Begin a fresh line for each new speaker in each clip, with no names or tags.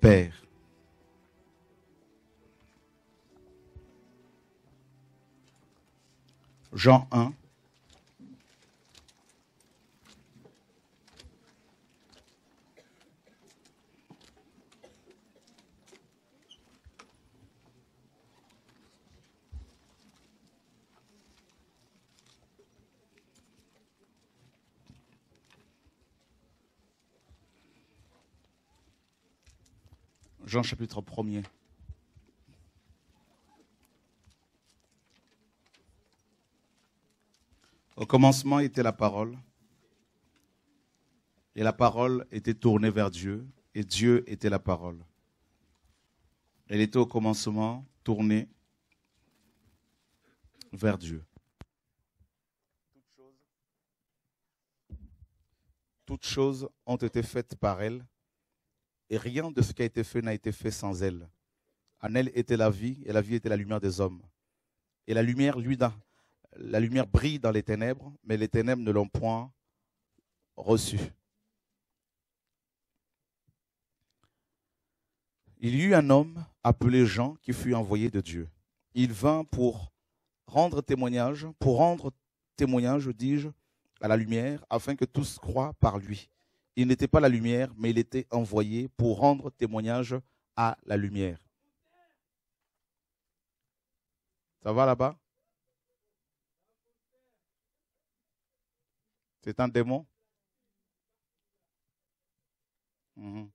Père. Jean 1. Jean chapitre 1er. Au commencement était la parole, et la parole était tournée vers Dieu, et Dieu était la parole. Elle était au commencement tournée vers Dieu. Toutes choses ont été faites par elle, et rien de ce qui a été fait n'a été fait sans elle. En elle était la vie, et la vie était la lumière des hommes. Et la lumière, lui, la lumière brille dans les ténèbres, mais les ténèbres ne l'ont point reçue. Il y eut un homme appelé Jean qui fut envoyé de Dieu. Il vint pour rendre témoignage, pour rendre témoignage, dis-je, à la lumière, afin que tous croient par lui. Il n'était pas la lumière, mais il était envoyé pour rendre témoignage à la lumière. Ça va là-bas? C'est un démon? Mhm.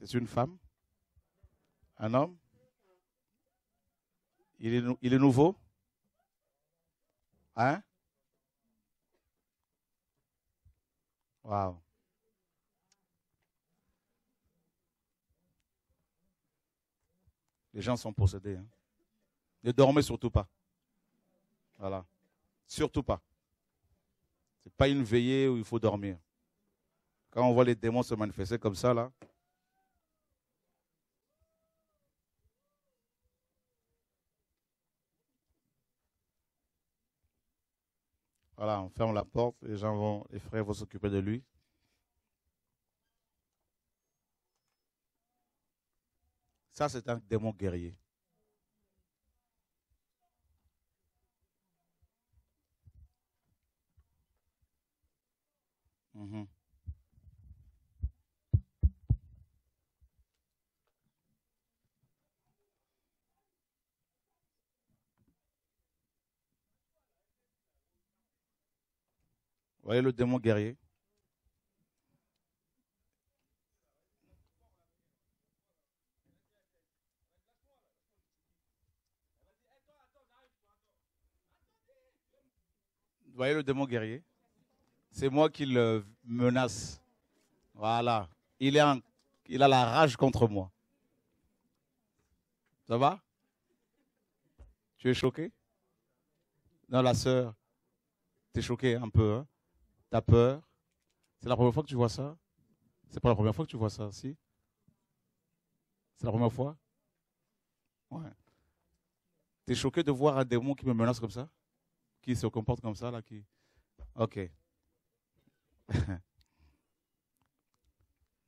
C'est une femme? Un homme? Il est, il est nouveau? Hein? Wow. Les gens sont possédés. Hein? Ne dormez surtout pas. Voilà. Surtout pas. Ce n'est pas une veillée où il faut dormir. Quand on voit les démons se manifester comme ça, là, Voilà, on ferme la porte, les gens vont, les frères vont s'occuper de lui. Ça, c'est un démon guerrier. Mhm. Voyez le démon guerrier voyez le démon guerrier C'est moi qui le menace. Voilà. Il, il a la rage contre moi. Ça va? Tu es choqué? Non, la sœur. Tu es choqué un peu. Hein? T'as peur? C'est la première fois que tu vois ça? C'est pas la première fois que tu vois ça, si? C'est la première fois? Ouais. T'es choqué de voir un démon qui me menace comme ça? Qui se comporte comme ça, là. Ok.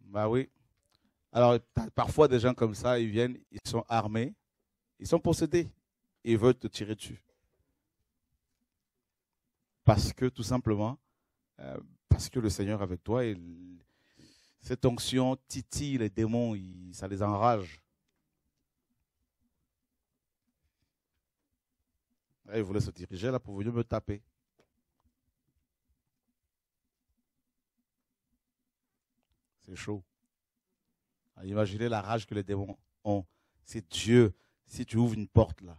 bah oui. Alors, parfois des gens comme ça, ils viennent, ils sont armés, ils sont possédés, ils veulent te tirer dessus. Parce que tout simplement, euh, parce que le Seigneur avec toi, et cette onction titille les démons, ça les enrage. il voulait se diriger là pour venir me taper. C'est chaud. imaginez la rage que les démons ont. C'est Dieu, si tu ouvres une porte là,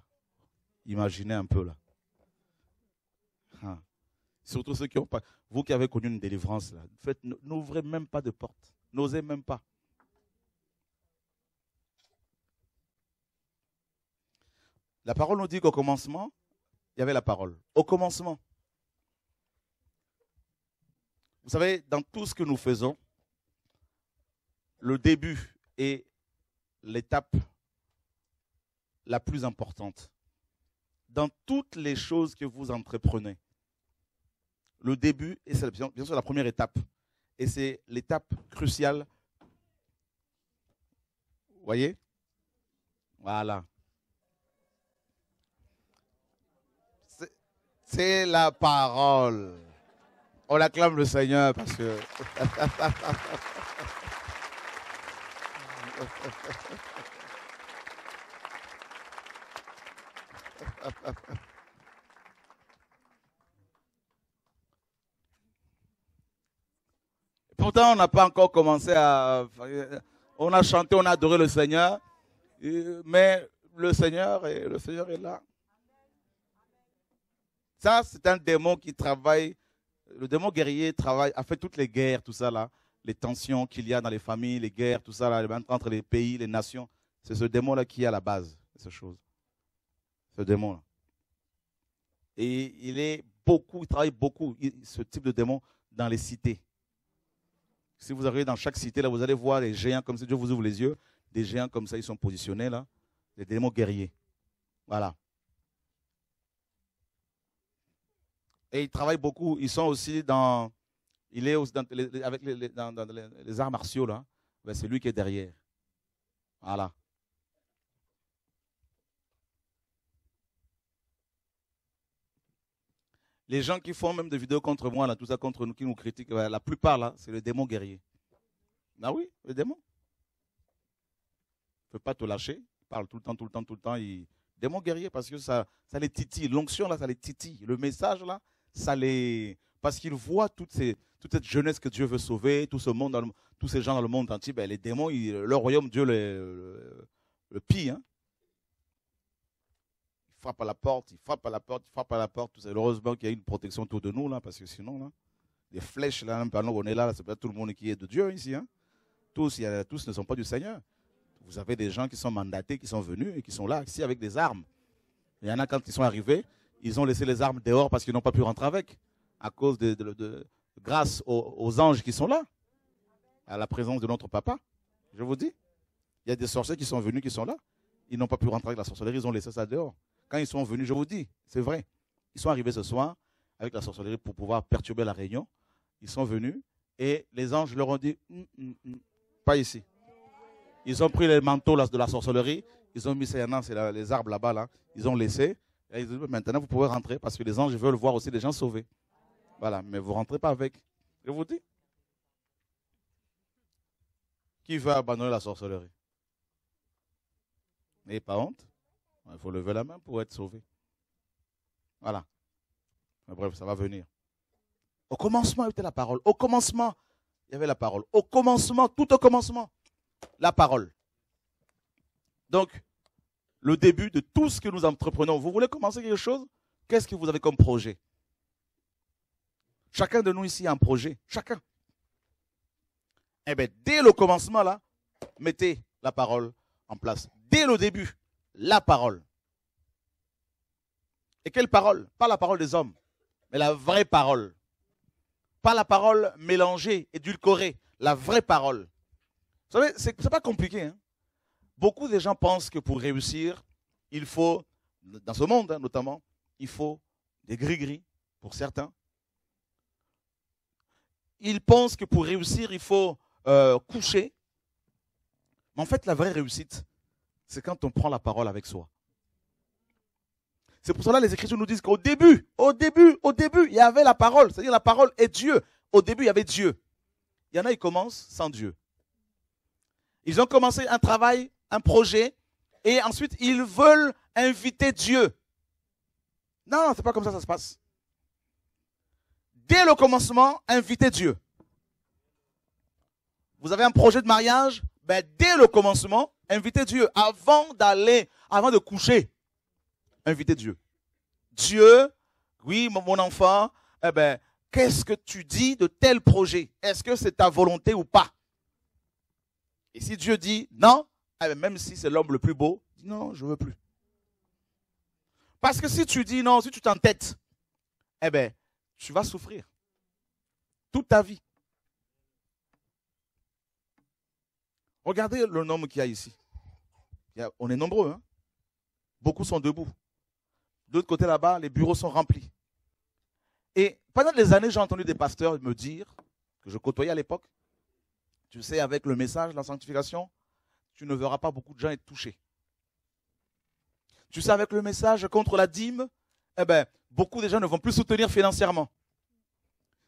imaginez un peu là. Hein. Surtout ceux qui ont pas. Vous qui avez connu une délivrance, là, faites, n'ouvrez même pas de porte. N'osez même pas. La parole nous dit qu'au commencement, il y avait la parole. Au commencement. Vous savez, dans tout ce que nous faisons, le début est l'étape la plus importante. Dans toutes les choses que vous entreprenez, le début, et c'est bien sûr la première étape. Et c'est l'étape cruciale. Vous voyez? Voilà. C'est la parole. On acclame le Seigneur parce que... Pourtant, on n'a pas encore commencé à... On a chanté, on a adoré le Seigneur, mais le Seigneur est, là. Ça, c'est un démon qui travaille. Le démon guerrier travaille, a fait toutes les guerres, tout ça là, les tensions qu'il y a dans les familles, les guerres, tout ça là, entre les pays, les nations. C'est ce démon-là qui est à la base de ces choses. Ce démon-là. Et il est beaucoup, il travaille beaucoup, ce type de démon, dans les cités. Si vous arrivez dans chaque cité, là, vous allez voir des géants comme ça, Dieu vous ouvre les yeux, des géants comme ça, ils sont positionnés là, des démons guerriers. Voilà. Et ils travaillent beaucoup, ils sont aussi dans, il est avec les, dans, les, arts martiaux là, ben, c'est lui qui est derrière. Voilà. Les gens qui font même des vidéos contre moi, là, tout ça contre nous, qui nous critiquent, la plupart, là, c'est le démon guerrier. Ah oui, le démon. Il ne peut pas te lâcher. Il parle tout le temps, tout le temps, tout le temps. Il... Démon guerrier, parce que ça, ça les titille. L'onction, là, ça les titille. Le message, là, ça les. Parce qu'ils voient toute, cette jeunesse que Dieu veut sauver, tout ce monde, tous ces gens dans le monde entier, ben, les démons, leur royaume, Dieu le, le, pille. Hein frappe à la porte, il frappe à la porte, il frappe à la porte. Heureusement qu'il y a une protection autour de nous, là, parce que sinon, là, des flèches, là, pendant qu'on est là, c'est pas tout le monde qui est de Dieu ici. Hein. Tous, y tous ne sont pas du Seigneur. Vous avez des gens qui sont mandatés, qui sont venus et qui sont là, ici, avec des armes. Il y en a, quand ils sont arrivés, ils ont laissé les armes dehors parce qu'ils n'ont pas pu rentrer avec, à cause de, grâce aux, anges qui sont là, à la présence de notre papa. Je vous dis, il y a des sorciers qui sont venus, qui sont là. Ils n'ont pas pu rentrer avec la sorcellerie, ils ont laissé ça dehors. Quand ils sont venus, je vous dis, c'est vrai, ils sont arrivés ce soir avec la sorcellerie pour pouvoir perturber la réunion. Ils sont venus et les anges leur ont dit, hum, hum, hum, pas ici. Ils ont pris les manteaux de la sorcellerie, ils ont mis c'est les arbres là-bas, là, ils ont laissé. Maintenant vous pouvez rentrer parce que les anges veulent voir aussi des gens sauvés. Voilà, mais vous ne rentrez pas avec. Je vous dis. Qui veut abandonner la sorcellerie? N'ayez pas honte. Il faut lever la main pour être sauvé. Voilà. Mais bref, ça va venir. Au commencement, avait la parole. Au commencement, il y avait la parole. Au commencement, tout au commencement, la parole. Donc, le début de tout ce que nous entreprenons. Vous voulez commencer quelque chose? Qu'est-ce que vous avez comme projet? Chacun de nous ici a un projet. Chacun. Eh bien, dès le commencement, là, mettez la parole en place. Dès le début, la parole. Et quelle parole? Pas la parole des hommes, mais la vraie parole. Pas la parole mélangée, édulcorée, la vraie parole. Vous savez, ce n'est pas compliqué. Hein. Beaucoup de gens pensent que pour réussir, il faut, dans ce monde hein, notamment, il faut des gris-gris pour certains. Ils pensent que pour réussir, il faut euh, coucher. Mais en fait, la vraie réussite, c'est quand on prend la parole avec soi. C'est pour cela que les Écritures nous disent qu'au début, au début, au début, il y avait la parole. C'est-à-dire la parole est Dieu. Au début, il y avait Dieu. Il y en a, ils commencent sans Dieu. Ils ont commencé un travail, un projet, et ensuite, ils veulent inviter Dieu. Non, c'est pas comme ça ça se passe. Dès le commencement, invitez Dieu. Vous avez un projet de mariage, ben, dès le commencement, invitez Dieu. Avant d'aller, avant de coucher, invitez Dieu. Dieu, oui, mon enfant, eh ben, qu'est-ce que tu dis de tel projet? Est-ce que c'est ta volonté ou pas? Et si Dieu dit non, eh ben, même si c'est l'homme le plus beau, non, je ne veux plus. Parce que si tu dis non, si tu t'entêtes, eh ben, tu vas souffrir toute ta vie. Regardez le nombre qu'il y a ici. on est nombreux. Hein? Beaucoup sont debout. De l'autre côté là-bas, les bureaux sont remplis. Et Pendant des années, j'ai entendu des pasteurs me dire, que je côtoyais à l'époque, tu sais, avec le message, la sanctification, tu ne verras pas beaucoup de gens être touchés. Tu sais, avec le message contre la dîme, eh ben, beaucoup de gens ne vont plus soutenir financièrement.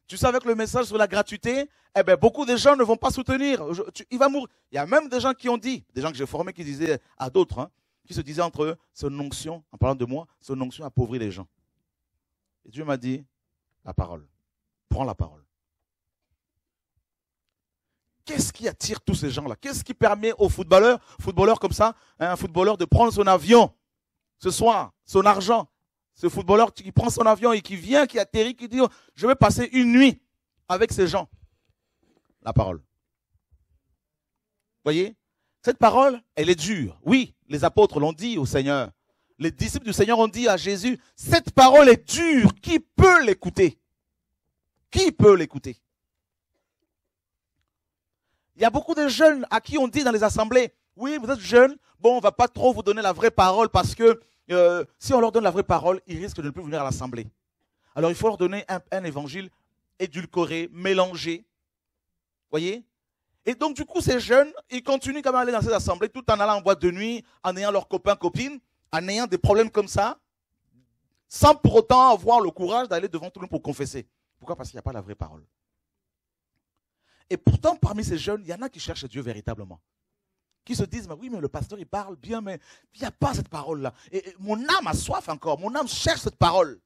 Tu sais, avec le message sur la gratuité, eh ben, beaucoup de gens ne vont pas soutenir. il va mourir. Il y a même des gens qui ont dit, des gens que j'ai formés qui disaient à d'autres, hein, qui se disaient entre eux, son onction, en parlant de moi, son onction appauvrit les gens. Et Dieu m'a dit, la parole. Prends la parole. Qu'est-ce qui attire tous ces gens-là? Qu'est-ce qui permet aux footballeurs, footballeurs comme ça, hein, un footballeur de prendre son avion ce soir, son argent, ce footballeur qui prend son avion et qui vient, qui atterrit, qui dit, je vais passer une nuit avec ces gens. La parole. Voyez? Cette parole, elle est dure. Oui, les apôtres l'ont dit au Seigneur. Les disciples du Seigneur ont dit à Jésus, cette parole est dure. Qui peut l'écouter? Qui peut l'écouter? Il y a beaucoup de jeunes à qui on dit dans les assemblées, oui, vous êtes jeunes, bon, on va pas trop vous donner la vraie parole parce que si on leur donne la vraie parole, ils risquent de ne plus venir à l'assemblée. Alors il faut leur donner un, évangile édulcoré, mélangé. Voyez? Et donc du coup, ces jeunes, ils continuent quand même à aller dans ces assemblées tout en allant en boîte de nuit, en ayant leurs copains, copines, en ayant des problèmes comme ça, sans pour autant avoir le courage d'aller devant tout le monde pour confesser. Pourquoi? Parce qu'il n'y a pas la vraie parole. Et pourtant, parmi ces jeunes, il y en a qui cherchent Dieu véritablement qui se disent, mais oui, mais le pasteur, il parle bien, mais il n'y a pas cette parole-là. Et, mon âme a soif encore, mon âme cherche cette parole.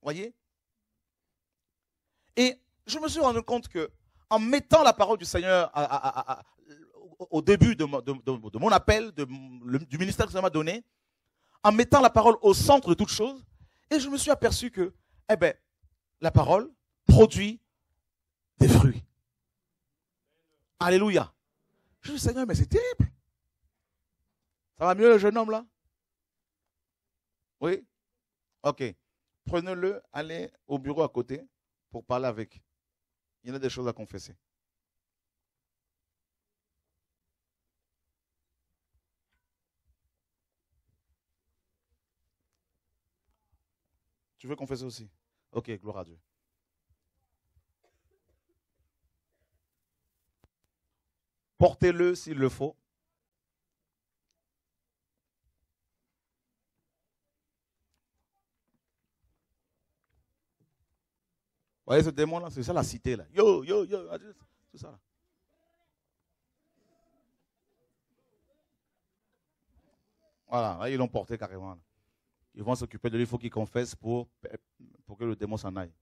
Voyez? Et je me suis rendu compte que en mettant la parole du Seigneur au début de, mon appel, du ministère que ça m'a donné, en mettant la parole au centre de toute chose, et je me suis aperçu que, eh ben, la parole produit des fruits. Alléluia. Je dis, Seigneur, mais c'est terrible. Ça va mieux le jeune homme là? Oui? Ok. Prenez-le, allez au bureau à côté pour parler avec. Il y a des choses à confesser. Tu veux confesser aussi? Ok, gloire à Dieu. Portez-le s'il le faut. Vous voyez ce démon-là? C'est ça la cité, là. Yo, yo, yo, c'est ça. Voilà, ils l'ont porté carrément. Ils vont s'occuper de lui, il faut qu'il confesse pour, pour que le démon s'en aille.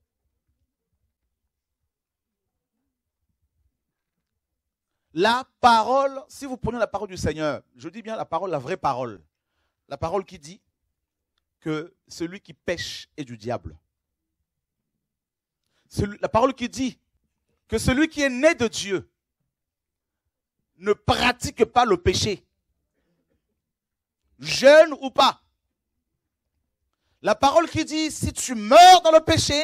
La parole, si vous prenez la parole du Seigneur, je dis bien la parole, la vraie parole, la parole qui dit que celui qui pêche est du diable. la parole qui dit que celui qui est né de Dieu ne pratique pas le péché, jeune ou pas. La parole qui dit, si tu meurs dans le péché,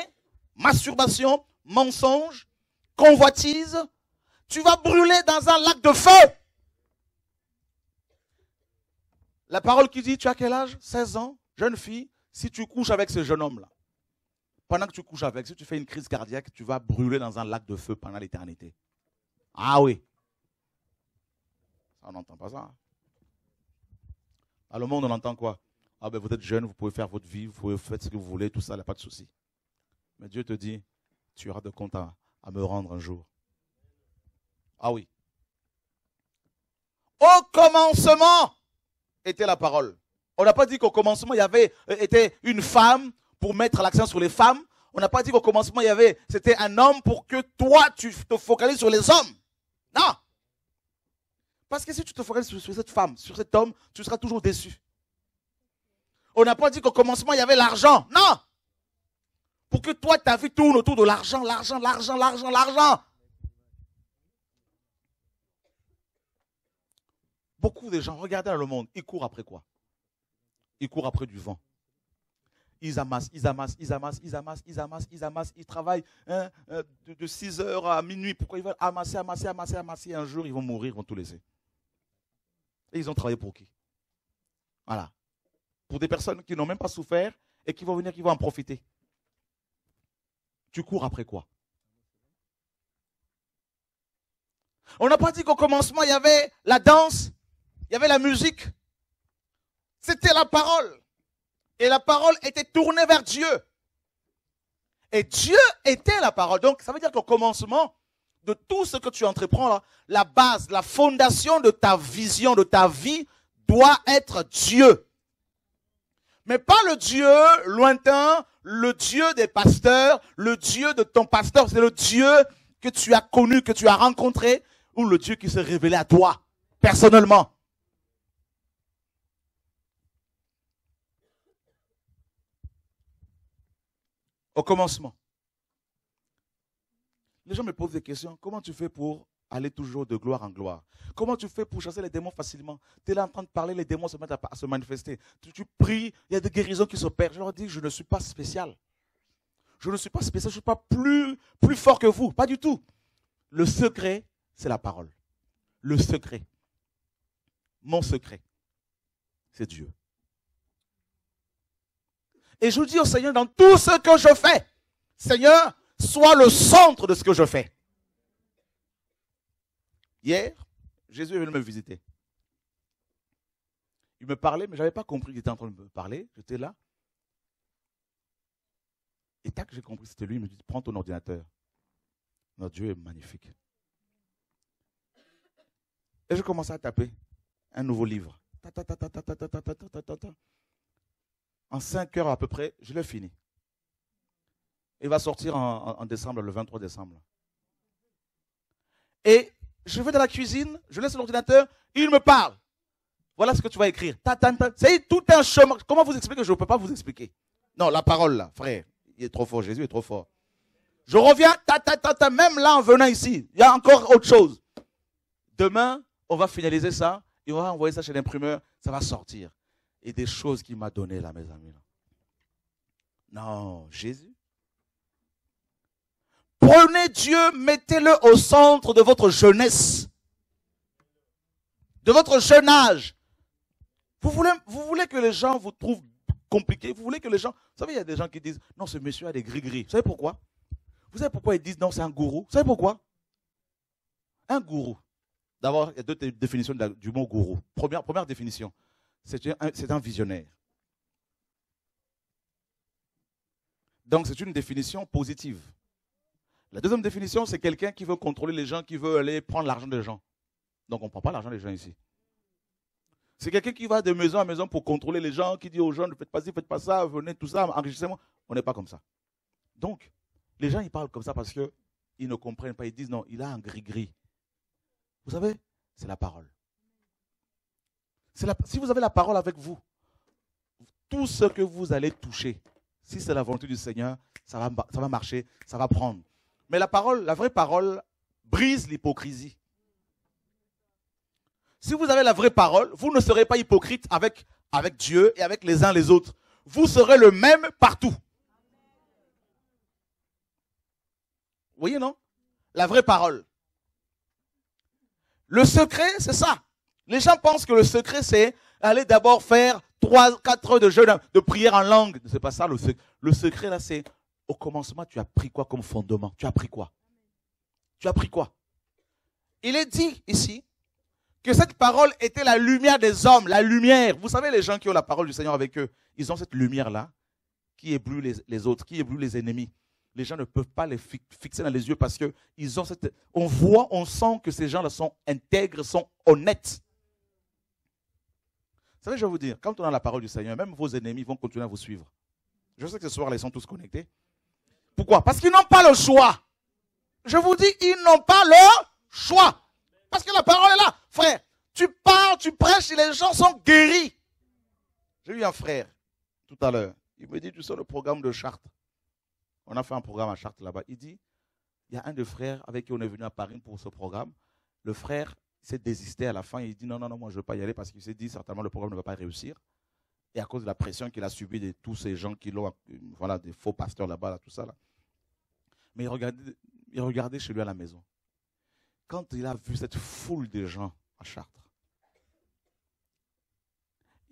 masturbation, mensonge, convoitise, tu vas brûler dans un lac de feu. La parole qui dit, tu as quel âge? 16 ans, jeune fille, si tu couches avec ce jeune homme-là, pendant que tu couches avec, si tu fais une crise cardiaque, tu vas brûler dans un lac de feu pendant l'éternité. Ah oui. on n'entend pas ça. Dans le monde, on entend quoi? Ah ben vous êtes jeune, vous pouvez faire votre vie, vous pouvez faire ce que vous voulez, tout ça, il n'y a pas de souci. Mais Dieu te dit, tu auras de compte à me rendre un jour. Ah oui. Au commencement était la parole. On n'a pas dit qu'au commencement, il y avait euh, une femme pour mettre l'accent sur les femmes. On n'a pas dit qu'au commencement, il y avait, c'était un homme pour que toi, tu te focalises sur les hommes. Non. Parce que si tu te focalises sur, cette femme, sur cet homme, tu seras toujours déçu. On n'a pas dit qu'au commencement, il y avait l'argent. Non. Pour que toi, ta vie tourne autour de l'argent, l'argent, l'argent, l'argent, l'argent. Beaucoup de gens, regardez dans le monde, ils courent après quoi? Ils courent après du vent. Ils amassent, ils amassent, ils amassent, ils amassent, ils amassent, ils amassent, ils travaillent hein, euh, de, 6 heures à minuit. Pourquoi ils veulent amasser, amasser, amasser, amasser? Un jour, ils vont mourir, ils vont tout laisser. Et ils ont travaillé pour qui? Voilà. Pour des personnes qui n'ont même pas souffert et qui vont venir, qui vont en profiter. Tu cours après quoi? On n'a pas dit qu'au commencement, il y avait la danse, il y avait la musique. C'était la parole. Et la parole était tournée vers Dieu. Et Dieu était la parole. Donc, ça veut dire qu'au commencement de tout ce que tu entreprends là, la base, la fondation de ta vision, de ta vie, doit être Dieu. Mais pas le Dieu lointain, le Dieu des pasteurs, le Dieu de ton pasteur, c'est le Dieu que tu as connu, que tu as rencontré, ou le Dieu qui s'est révélé à toi, personnellement. Au commencement. Les gens me posent des questions. Comment tu fais pour aller toujours de gloire en gloire? Comment tu fais pour chasser les démons facilement? Tu es là en train de parler, les démons se mettent à, se manifester. Tu, pries, il y a des guérisons qui s'opèrent. Je leur dis, je ne suis pas spécial. Je ne suis pas spécial, je ne suis pas plus, plus fort que vous. Pas du tout. Le secret, c'est la parole. Le secret. Mon secret, c'est Dieu. Et je dis au Seigneur, dans tout ce que je fais, Seigneur, sois le centre de ce que je fais. Hier, Jésus est venu me visiter. Il me parlait, mais je n'avais pas compris qu'il était en train de me parler. J'étais là. Et tac, j'ai compris, c'était lui. Il me dit, prends ton ordinateur. Notre Dieu est magnifique. Et je commençais à taper un nouveau livre. En cinq heures à peu près, je l'ai fini. Il va sortir en, décembre, le 23 décembre. Et je vais dans la cuisine, je laisse l'ordinateur, il me parle. Voilà ce que tu vas écrire. C'est tout un chemin. Comment vous expliquer Je ne peux pas vous expliquer. Non, la parole là, frère. Il est trop fort, Jésus est trop fort. Je reviens, ta, ta, même là en venant ici, il y a encore autre chose. Demain, on va finaliser ça et on va envoyer ça chez l'imprimeur, ça va sortir. Et des choses qu'il m'a données là, mes amis. Non, Jésus. Prenez Dieu, mettez-le au centre de votre jeunesse, de votre jeune âge. Vous voulez, que les gens vous trouvent compliqué? Vous voulez que les gens. Vous savez, il y a des gens qui disent Non, ce monsieur a des gris-gris. Vous savez pourquoi? Vous savez pourquoi ils disent Non, c'est un gourou Vous savez pourquoi? Un gourou. D'abord, il y a deux définitions du mot gourou. Première définition c'est un, visionnaire. Donc, c'est une définition positive. La deuxième définition, c'est quelqu'un qui veut contrôler les gens, qui veut aller prendre l'argent des gens. Donc, on ne prend pas l'argent des gens ici. C'est quelqu'un qui va de maison à maison pour contrôler les gens, qui dit aux gens ne faites pas ci, faites pas ça, venez, tout ça, enregistrez-moi. On n'est pas comme ça. Donc, les gens, ils parlent comme ça parce qu'ils ne comprennent pas. Ils disent non, il a un gris-gris. Vous savez, c'est la parole. Si vous avez la parole avec vous, tout ce que vous allez toucher, si c'est la volonté du Seigneur, ça va, ça va marcher, ça va prendre. Mais la parole, la vraie parole, brise l'hypocrisie. Si vous avez la vraie parole, vous ne serez pas hypocrite avec, avec Dieu et avec les uns les autres. Vous serez le même partout. Vous voyez, non? La vraie parole. Le secret, c'est ça. Les gens pensent que le secret, c'est aller d'abord faire trois, quatre heures de jeûne, de prière en langue. C'est pas ça le secret. Le secret, là, c'est au commencement, tu as pris quoi comme fondement? Tu as pris quoi? Tu as pris quoi? Il est dit ici que cette parole était la lumière des hommes, la lumière. Vous savez, les gens qui ont la parole du Seigneur avec eux, ils ont cette lumière-là qui éblouit les, les, autres, qui éblouit les ennemis. Les gens ne peuvent pas les fixer dans les yeux parce que ils ont cette. On voit, on sent que ces gens-là sont intègres, sont honnêtes. Savez, je vais vous dire, quand on a la parole du Seigneur, même vos ennemis vont continuer à vous suivre. Je sais que ce soir, ils sont tous connectés. Pourquoi? Parce qu'ils n'ont pas le choix. Je vous dis, ils n'ont pas le choix. Parce que la parole est là. Frère, tu parles, tu prêches et les gens sont guéris. J'ai eu un frère tout à l'heure. Il me dit, tu sais, le programme de Chartres. On a fait un programme à Chartres là-bas. Il dit, il y a un des frères avec qui on est venu à Paris pour ce programme. Le frère s'est désisté à la fin. Il dit, non, non, non, moi je ne veux pas y aller parce qu'il s'est dit, certainement le programme ne va pas réussir. Et à cause de la pression qu'il a subie de tous ces gens qui l'ont, voilà, des faux pasteurs là-bas, là, tout ça. Là. Mais il regardait, il regardait chez lui à la maison quand il a vu cette foule de gens à Chartres,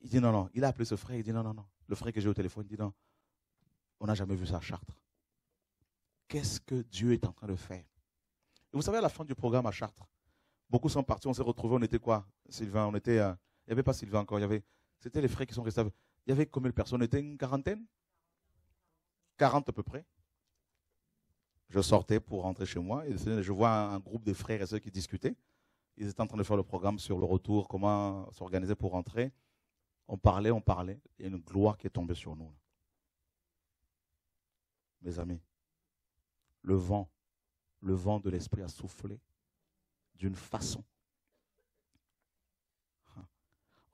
il dit non, non. Il a appelé ce frère, il dit non, non, non. Le frère que j'ai au téléphone, il dit non. On n'a jamais vu ça à Chartres. Qu'est-ce que Dieu est en train de faire? Et vous savez, à la fin du programme à Chartres, beaucoup sont partis, on s'est retrouvés, on était quoi? Sylvain, on était. Euh, il n'y avait pas Sylvain encore, il y avait. C'était les frères qui sont restés. Il y avait combien de personnes? On était une quarantaine? 40 à peu près. Je sortais pour rentrer chez moi et je vois un groupe de frères et sœurs qui discutaient. Ils étaient en train de faire le programme sur le retour, comment s'organiser pour rentrer. On parlait, on parlait. Il y a une gloire qui est tombée sur nous. Mes amis, le vent, le vent de l'esprit a soufflé d'une façon.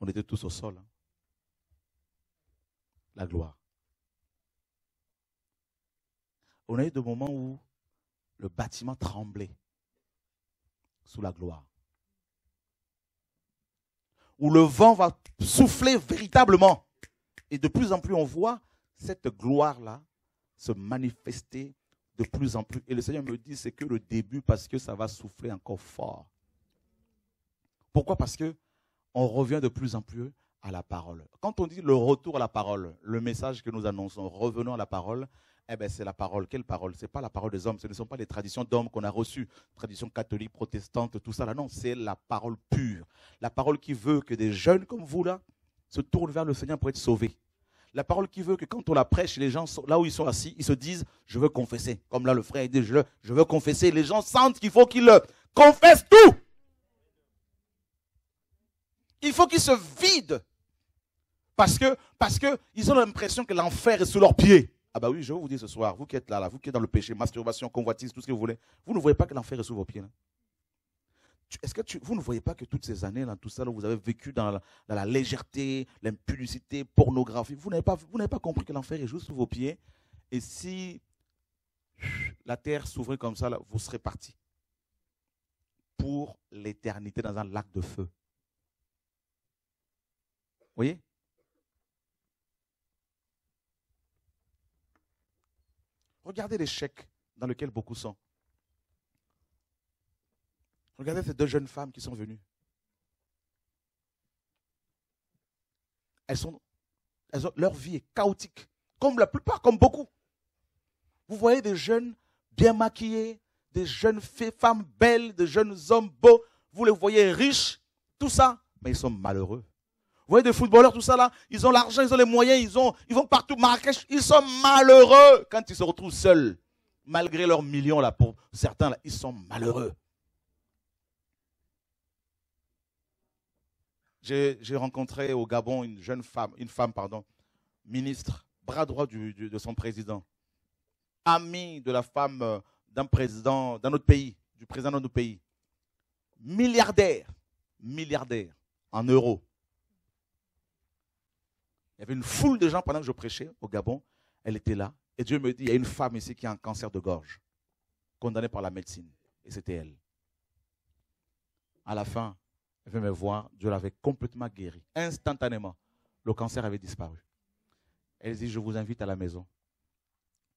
On était tous au sol. Hein. La gloire. On a eu des moments où le bâtiment tremblait sous la gloire où le vent va souffler véritablement. Et de plus en plus, on voit cette gloire-là se manifester de plus en plus. Et le Seigneur me dit, c'est que le début parce que ça va souffler encore fort. Pourquoi? Parce que on revient de plus en plus à la parole. Quand on dit le retour à la parole, le message que nous annonçons, revenons à la parole, eh bien, c'est la parole. Quelle parole? Ce n'est pas la parole des hommes, ce ne sont pas les traditions d'hommes qu'on a reçues, traditions catholiques, protestantes, tout ça là. Non, c'est la parole pure. La parole qui veut que des jeunes comme vous là se tournent vers le Seigneur pour être sauvés. La parole qui veut que quand on la prêche, les gens, là où ils sont assis, ils se disent, je veux confesser. Comme là, le frère dit, je, veux confesser. Les gens sentent qu'il faut qu'ils le confessent tout. Il faut qu'ils se vident. Parce que, parce que ont l'impression que l'enfer est sous leurs pieds. Ah bah oui, je vais vous dire ce soir, vous qui êtes là, là, vous qui êtes dans le péché, masturbation, convoitise, tout ce que vous voulez, vous ne voyez pas que l'enfer est sous vos pieds. Est-ce que vous ne voyez pas que toutes ces années, là, tout ça, vous avez vécu dans la, légèreté, l'impudicité, pornographie, vous n'avez pas, compris que l'enfer est juste sous vos pieds. Et si la terre s'ouvrait comme ça, vous serez parti pour l'éternité dans un lac de feu. Vous voyez? Regardez l'échec dans lequel beaucoup sont. Regardez ces deux jeunes femmes qui sont venues. Elles sont, leur vie est chaotique, comme la plupart, comme beaucoup. Vous voyez des jeunes bien maquillés, des jeunes femmes belles, des jeunes hommes beaux, vous les voyez riches, tout ça, mais ils sont malheureux. Vous voyez des footballeurs, tout ça là, ils ont l'argent, ils ont les moyens, ils, ont, ils vont partout, Marrakech, ils sont malheureux quand ils se retrouvent seuls. Malgré leurs millions là, pour certains là, ils sont malheureux. J'ai rencontré au Gabon une jeune femme, une femme, pardon, ministre, bras droit de son président, amie de la femme euh, d'un président d'un autre pays, du président d'un autre pays, milliardaire, milliardaire en euros. Il y avait une foule de gens pendant que je prêchais au Gabon. Elle était là. Et Dieu me dit, il y a une femme ici qui a un cancer de gorge, condamnée par la médecine. Et c'était elle. À la fin, elle veut me voir. Dieu l'avait complètement guérie. Instantanément, le cancer avait disparu. Elle dit, je vous invite à la maison.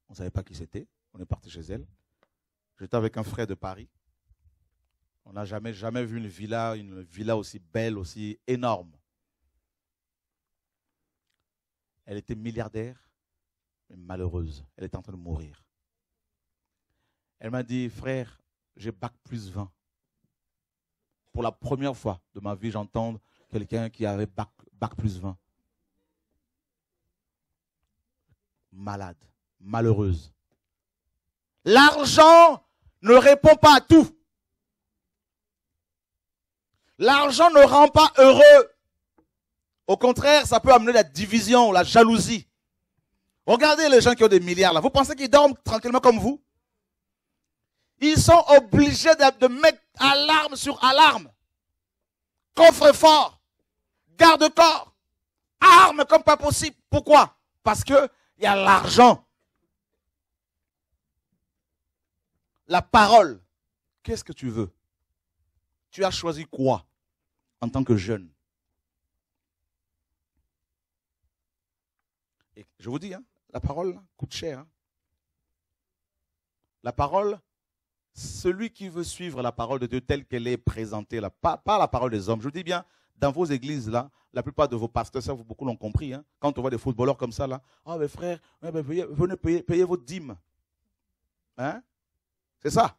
On ne savait pas qui c'était. On est parti chez elle. J'étais avec un frère de Paris. On n'a jamais, jamais vu une villa, une villa aussi belle, aussi énorme. Elle était milliardaire, mais malheureuse. Elle était en train de mourir. Elle m'a dit, frère, j'ai bac plus 20. Pour la première fois de ma vie, j'entends quelqu'un qui avait bac, plus 20. Malade, malheureuse. L'argent ne répond pas à tout. L'argent ne rend pas heureux. Au contraire, ça peut amener la division, la jalousie. Regardez les gens qui ont des milliards là. Vous pensez qu'ils dorment tranquillement comme vous? Ils sont obligés de, mettre alarme sur alarme. Coffre-fort, garde-corps, armes comme pas possible. Pourquoi? Parce qu'il y a l'argent. La parole. Qu'est-ce que tu veux? Tu as choisi quoi en tant que jeune? Et je vous dis, hein, la parole coûte cher. Hein. La parole, celui qui veut suivre la parole de Dieu telle qu'elle est présentée, là, pas, la parole des hommes, je vous dis bien, dans vos églises, là, la plupart de vos pasteurs, ça, vous, beaucoup l'ont compris, hein, quand on voit des footballeurs comme ça, là, ah, mes frères, venez payer, votre dîme. Hein? C'est ça.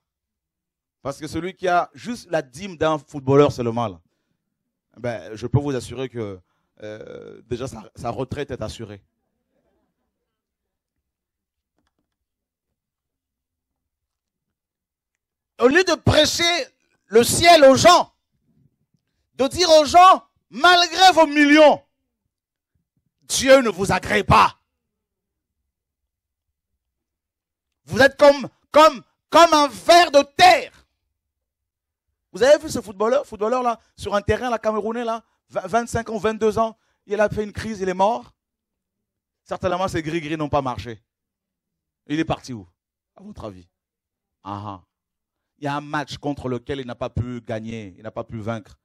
Parce que celui qui a juste la dîme d'un footballeur seulement, là, ben, je peux vous assurer que euh, déjà sa, retraite est assurée. Au lieu de prêcher le ciel aux gens, de dire aux gens, malgré vos millions, Dieu ne vous agrée pas. Vous êtes comme, comme, comme un ver de terre. Vous avez vu ce footballeur, footballeur là, sur un terrain, la Camerounais là, 25 ans, 22 ans, il a fait une crise, il est mort. Certainement, ces gris-gris n'ont pas marché. Il est parti où, à votre avis ah, ah. Il y a un match contre lequel il n'a pas pu gagner, il n'a pas pu vaincre.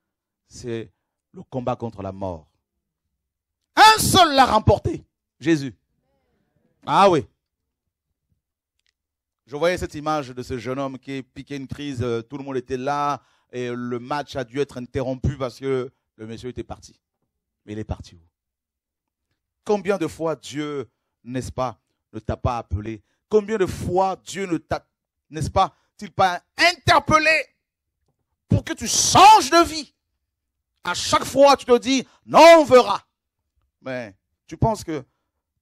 C'est le combat contre la mort. Un seul l'a remporté, Jésus. Ah oui. Je voyais cette image de ce jeune homme qui piqué une crise, euh, tout le monde était là, et le match a dû être interrompu parce que le monsieur était parti. Mais il est parti où? Combien de fois Dieu, n'est-ce pas, ne t'a pas appelé? Combien de fois Dieu ne t'a, n'est-ce pas, t pas interpellé pour que tu changes de vie À chaque fois, tu te dis, non, on verra. Mais tu penses que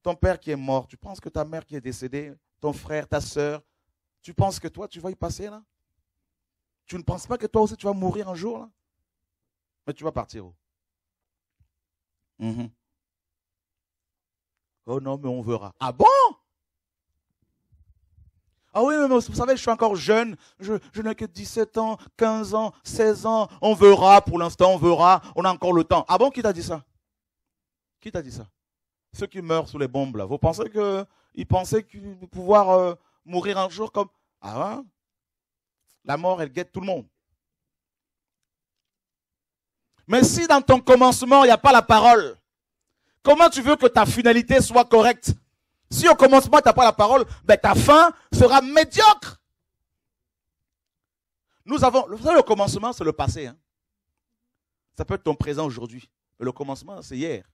ton père qui est mort, tu penses que ta mère qui est décédée, ton frère, ta soeur, tu penses que toi, tu vas y passer là? Tu ne penses pas que toi aussi, tu vas mourir un jour là? Mais tu vas partir où? Mhm. Oh non, mais on verra. Ah bon? Ah oui, mais vous savez, je suis encore jeune, je, n'ai que 17 ans, 15 ans, 16 ans, on verra pour l'instant, on verra, on a encore le temps. Ah bon, qui t'a dit ça? Qui t'a dit ça? Ceux qui meurent sous les bombes, là, vous pensez qu'ils pensaient pouvoir euh, mourir un jour comme... Ah ouais La mort, elle guette tout le monde. Mais si dans ton commencement, il n'y a pas la parole, comment tu veux que ta finalité soit correcte? Si au commencement, tu n'as pas la parole, ben, ta fin sera médiocre. Nous avons, vous savez, le commencement, c'est le passé. Hein. Ça peut être ton présent aujourd'hui. Le commencement, c'est hier.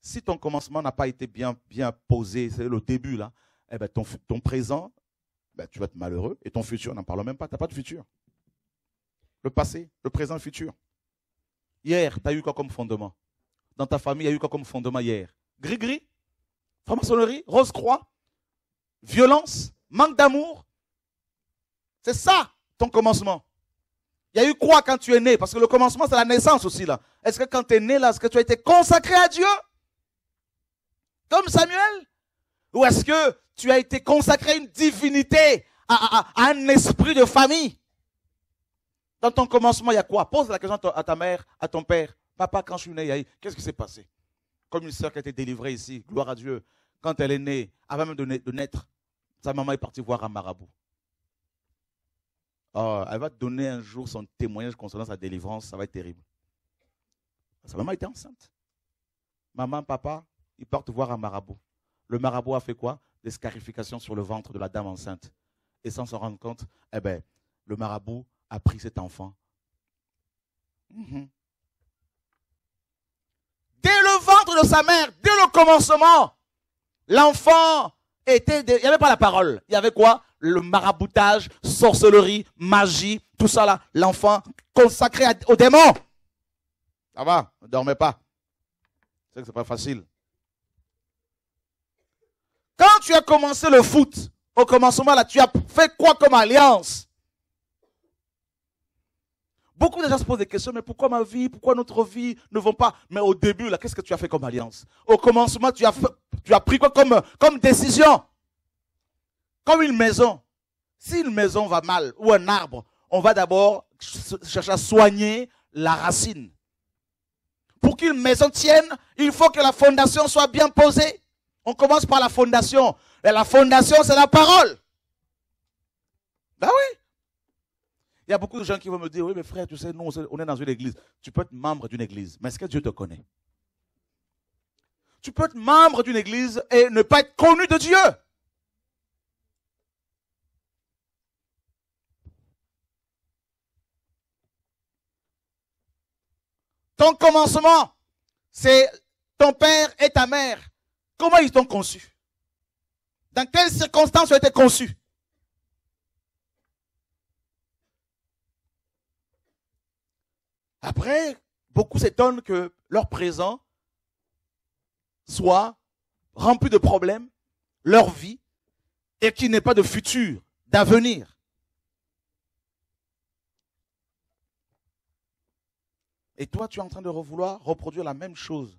Si ton commencement n'a pas été bien, bien posé, c'est le début là, eh ben ton, ton présent, ben tu vas être malheureux. Et ton futur, n'en parle même pas, tu n'as pas de futur. Le passé, le présent, le futur. Hier, tu as eu quoi comme fondement? Dans ta famille, il y a eu quoi comme fondement hier? Gris-gris? Franc-maçonnerie, rose-croix, violence, manque d'amour. C'est ça ton commencement. Il y a eu quoi quand tu es né? Parce que le commencement, c'est la naissance aussi là. Est-ce que quand tu es né là, est-ce que tu as été consacré à Dieu? Comme Samuel? Ou est-ce que tu as été consacré à une divinité, à, un esprit de famille? Dans ton commencement, il y a quoi? Pose la question à ta mère, à ton père. Papa, quand je suis né, qu'est-ce qui s'est passé? Comme une sœur qui a été délivrée ici, gloire à Dieu, quand elle est née, avant même de, naître, sa maman est partie voir un marabout. Oh, elle va donner un jour son témoignage concernant sa délivrance, ça va être terrible. Sa maman était enceinte. Maman, papa, ils partent voir un marabout. Le marabout a fait quoi? Des scarifications sur le ventre de la dame enceinte. Et sans s'en rendre compte, eh ben, le marabout a pris cet enfant. Mhm de sa mère, dès le commencement, l'enfant était, il n'y avait pas la parole. Il y avait quoi? Le maraboutage, sorcellerie, magie, tout ça là. L'enfant consacré au démon. Ça va, ne dormez pas. C'est que c'est pas facile. Quand tu as commencé le foot, au commencement là, tu as fait quoi comme alliance? Beaucoup de gens se posent des questions, mais pourquoi ma vie, pourquoi notre vie ne vont pas? Mais au début, là, qu'est-ce que tu as fait comme alliance? Au commencement, tu as, tu as pris quoi comme, comme décision? Comme une maison. Si une maison va mal, ou un arbre, on va d'abord chercher à soigner la racine. Pour qu'une maison tienne, il faut que la fondation soit bien posée. On commence par la fondation. Et la fondation, c'est la parole. Ben oui. Il y a beaucoup de gens qui vont me dire, oui, mais frère, tu sais, nous, on est dans une église. Tu peux être membre d'une église, mais est-ce que Dieu te connaît? Tu peux être membre d'une église et ne pas être connu de Dieu. Ton commencement, c'est ton père et ta mère. Comment ils t'ont conçu? Dans quelles circonstances tu as été conçu Après, beaucoup s'étonnent que leur présent soit rempli de problèmes, leur vie, et qu'il n'ait pas de futur, d'avenir. Et toi, tu es en train de vouloir reproduire la même chose.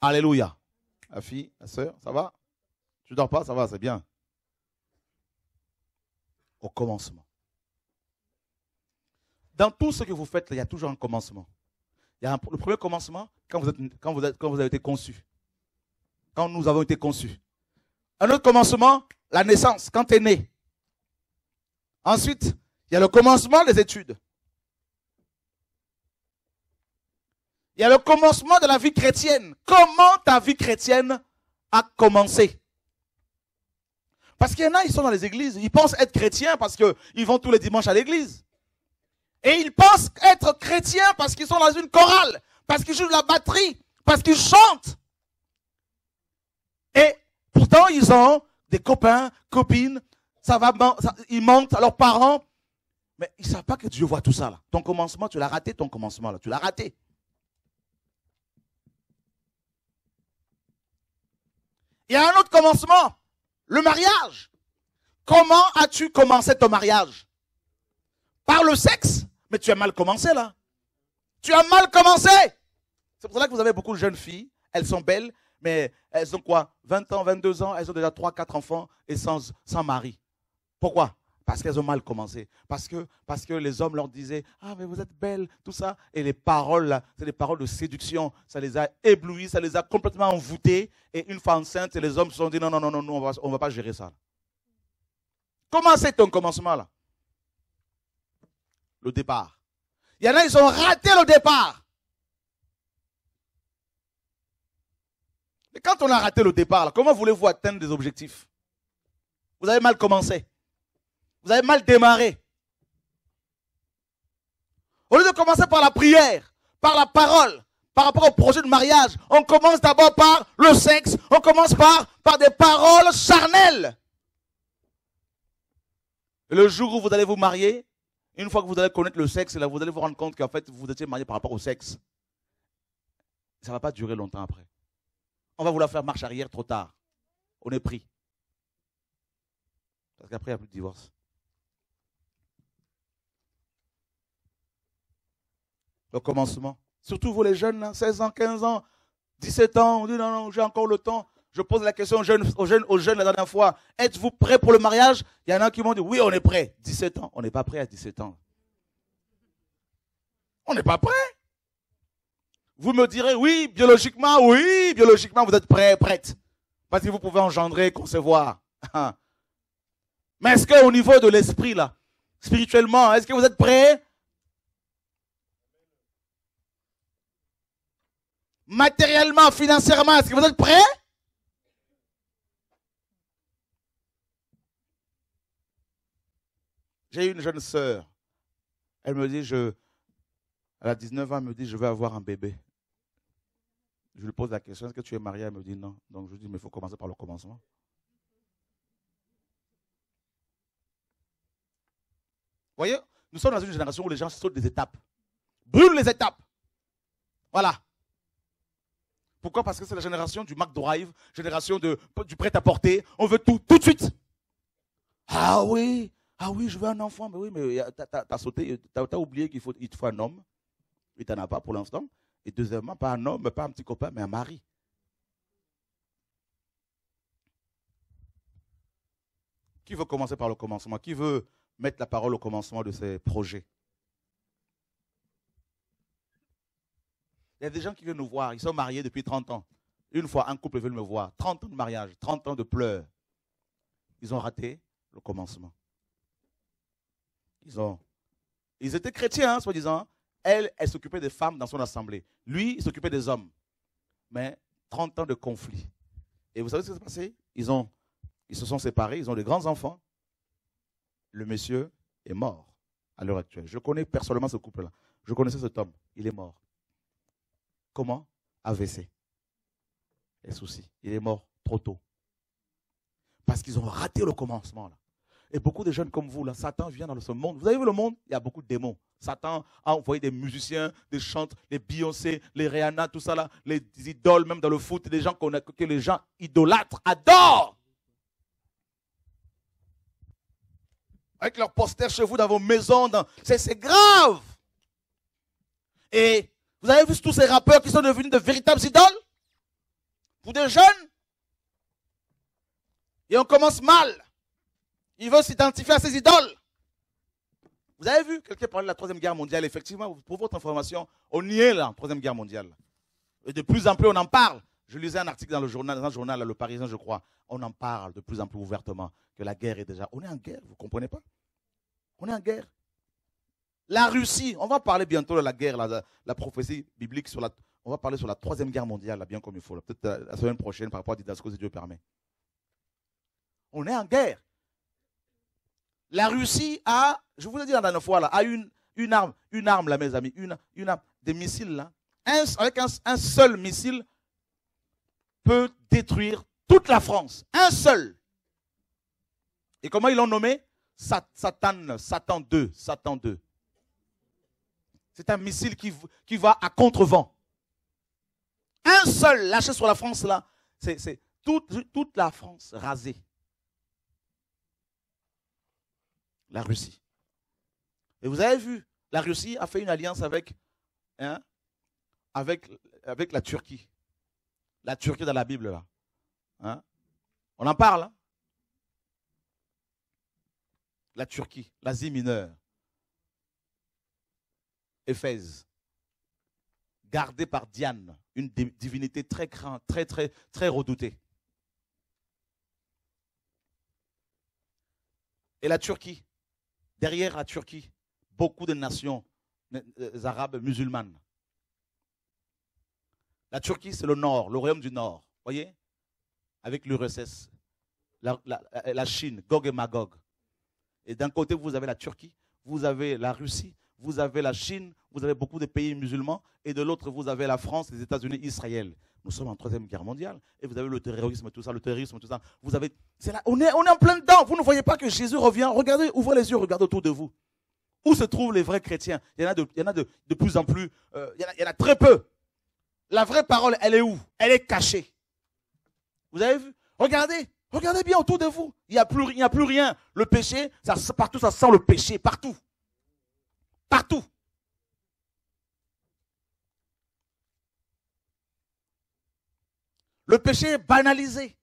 Alléluia. La fille, la soeur, ça va? Tu dors pas? Ça va, c'est bien. Au commencement. Dans tout ce que vous faites, il y a toujours un commencement. Il y a le premier commencement quand vous, êtes, quand, vous êtes, quand vous avez été conçu. Quand nous avons été conçus. Un autre commencement, la naissance, quand tu es né. Ensuite, il y a le commencement des études. Il y a le commencement de la vie chrétienne. Comment ta vie chrétienne a commencé? Parce qu'il y en a, ils sont dans les églises, ils pensent être chrétiens parce qu'ils vont tous les dimanches à l'église. Et ils pensent être chrétiens parce qu'ils sont dans une chorale, parce qu'ils jouent la batterie, parce qu'ils chantent. Et pourtant, ils ont des copains, copines, ça va, ils mentent à leurs parents, mais ils ne savent pas que Dieu voit tout ça là. Ton commencement, tu l'as raté, ton commencement là, tu l'as raté. Il y a un autre commencement, le mariage. Comment as-tu commencé ton mariage? Par le sexe? Mais tu as mal commencé là. Tu as mal commencé. C'est pour ça que vous avez beaucoup de jeunes filles. Elles sont belles, mais elles ont quoi? 20 ans, 22 ans, elles ont déjà 3, 4 enfants et sans, sans mari. Pourquoi? Parce qu'elles ont mal commencé. Parce que, parce que les hommes leur disaient Ah, mais vous êtes belles, tout ça. Et les paroles, là, c'est des paroles de séduction. Ça les a éblouies, ça les a complètement envoûtées. Et une fois enceinte, les hommes se sont dit Non, non, non, non, on on va pas gérer ça. Comment c'est ton commencement là? Le départ. Il y en a, ils ont raté le départ. Mais quand on a raté le départ, comment voulez-vous atteindre des objectifs? Vous avez mal commencé. Vous avez mal démarré. Au lieu de commencer par la prière, par la parole, par rapport au projet de mariage, on commence d'abord par le sexe, on commence par, par des paroles charnelles. Et le jour où vous allez vous marier, une fois que vous allez connaître le sexe, là, vous allez vous rendre compte qu'en fait, vous étiez marié par rapport au sexe. Ça ne va pas durer longtemps après. On va vouloir faire marche arrière trop tard. On est pris. Parce qu'après, il n'y a plus de divorce. Le commencement. Surtout vous les jeunes, 16 ans, 15 ans, 17 ans, on dit non, non, j'ai encore le temps. Je pose la question aux jeunes, aux jeunes, aux jeunes la dernière fois. Êtes-vous prêts pour le mariage? Il y en a qui m'ont dit oui, on est prêt. 17 ans. On n'est pas prêt à 17 ans. On n'est pas prêt. Vous me direz oui, biologiquement, oui, biologiquement, vous êtes prêts, prête. Parce que vous pouvez engendrer, concevoir. Mais est-ce qu'au niveau de l'esprit, là, spirituellement, est-ce que vous êtes prêts? Matériellement, financièrement, est-ce que vous êtes prêts? J'ai une jeune sœur. Elle me dit, je, elle a 19 ans, elle me dit, je vais avoir un bébé. Je lui pose la question, est-ce que tu es mariée? Elle me dit non. Donc je lui dis, mais il faut commencer par le commencement. Vous voyez, nous sommes dans une génération où les gens sautent des étapes. Brûlent les étapes. Voilà. Pourquoi? Parce que c'est la génération du Drive, génération du prêt-à-porter. On veut tout, tout de suite. Ah oui, ah oui, je veux un enfant. Mais oui, mais tu as, sauté, tu as, oublié qu'il faut, il te faut un homme. Et tu n'en as pas pour l'instant. Et deuxièmement, pas un homme, pas un petit copain, mais un mari. Qui veut commencer par le commencement? Qui veut mettre la parole au commencement de ses projets? Il y a des gens qui viennent nous voir, ils sont mariés depuis 30 ans. Une fois, un couple veut me voir. 30 ans de mariage, 30 ans de pleurs. Ils ont raté le commencement. Ils, ils étaient chrétiens, hein, soi-disant. Elle, elle s'occupait des femmes dans son assemblée. Lui, il s'occupait des hommes. Mais 30 ans de conflit. Et vous savez ce qui s'est passé? Ils, ont, ils se sont séparés, ils ont des grands enfants. Le monsieur est mort. à l'heure actuelle. Je connais personnellement ce couple-là. Je connaissais cet homme. Il est mort. Comment? AVC. Les soucis. Il est mort trop tôt. Parce qu'ils ont raté le commencement. Là. Et beaucoup de jeunes comme vous, là, Satan vient dans ce monde. Vous avez vu le monde? Il y a beaucoup de démons. Satan a envoyé des musiciens, des chanteurs, les Beyoncé, les Rihanna, tout ça là, les idoles, même dans le foot, des gens que les gens idolâtrent, adorent. Avec leurs posters chez vous dans vos maisons, c'est grave. Et vous avez vu tous ces rappeurs qui sont devenus de véritables idoles? Pour des jeunes? Et on commence mal. Ils veulent s'identifier à ces idoles. Vous avez vu quelqu'un parler de la Troisième Guerre mondiale. Effectivement, pour votre information, on y est là, Troisième Guerre mondiale. Et de plus en plus, on en parle. Je lisais un article dans le journal, dans un journal, Le Parisien, je crois. On en parle de plus en plus ouvertement que la guerre est déjà. On est en guerre, vous ne comprenez pas? On est en guerre. La Russie, on va parler bientôt de la guerre, la, prophétie biblique sur la. On va parler sur la troisième guerre mondiale, bien comme il faut. Peut-être euh, la semaine prochaine par rapport à Didasco, si Dieu permet. On est en guerre. La Russie a, je vous l'ai dit la dernière fois, là, a une, arme, une arme là, mes amis, une, arme, des missiles là. avec un, seul missile peut détruire toute la France. Un seul. Et comment ils l'ont nommé? Satan, Satan 2, Satan 2. C'est un missile qui, va à contre-vent. Un seul lâché sur la France, là, c'est toute la France rasée. La Russie. Et vous avez vu, la Russie a fait une alliance avec, hein, la Turquie. La Turquie dans la Bible, là. Hein? On en parle. Hein? La Turquie, l'Asie mineure. Éphèse, gardée par Diane, une divinité très crainte, très, très, très redoutée. Et la Turquie, derrière la Turquie, beaucoup de nations arabes musulmanes. La Turquie, c'est le nord, le royaume du nord. Voyez? Avec l'URSS, la, la, Chine, Gog et Magog. Et d'un côté, vous avez la Turquie, vous avez la Russie, vous avez la Chine, vous avez beaucoup de pays musulmans, et de l'autre, vous avez la France, les États-Unis, Israël. Nous sommes en troisième guerre mondiale, et vous avez le terrorisme, tout ça, le terrorisme, tout ça. Vous avez, c'est là, on est, on est en plein dedans. Vous ne voyez pas que Jésus revient. Regardez, ouvrez les yeux, regardez autour de vous. Où se trouvent les vrais chrétiens? Il y en a de, il y en a de, de plus en plus, euh, il, y en a, y très peu. La vraie parole, elle est où? Elle est cachée. Vous avez vu? Regardez, regardez bien autour de vous. Il n'y a, plus, il a plus rien. Le péché, ça, partout, ça sent le péché, partout. Partout. Le péché est banalisé.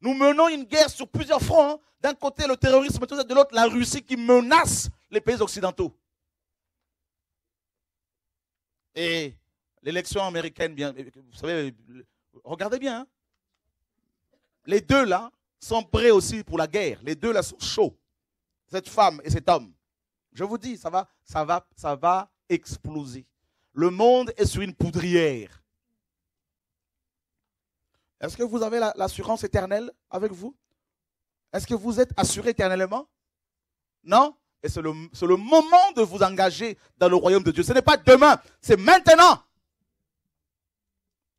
Nous menons une guerre sur plusieurs fronts. Hein. D'un côté, le terrorisme, de l'autre, la Russie qui menace les pays occidentaux. Et l'élection américaine, bien, vous savez, regardez bien. Hein. Les deux là sont prêts aussi pour la guerre. Les deux là sont chauds cette femme et cet homme. Je vous dis, ça va, ça va, ça va exploser. Le monde est sur une poudrière. Est-ce que vous avez l'assurance éternelle avec vous? Est-ce que vous êtes assuré éternellement? Non? Et c'est le, moment de vous engager dans le royaume de Dieu. Ce n'est pas demain, c'est maintenant.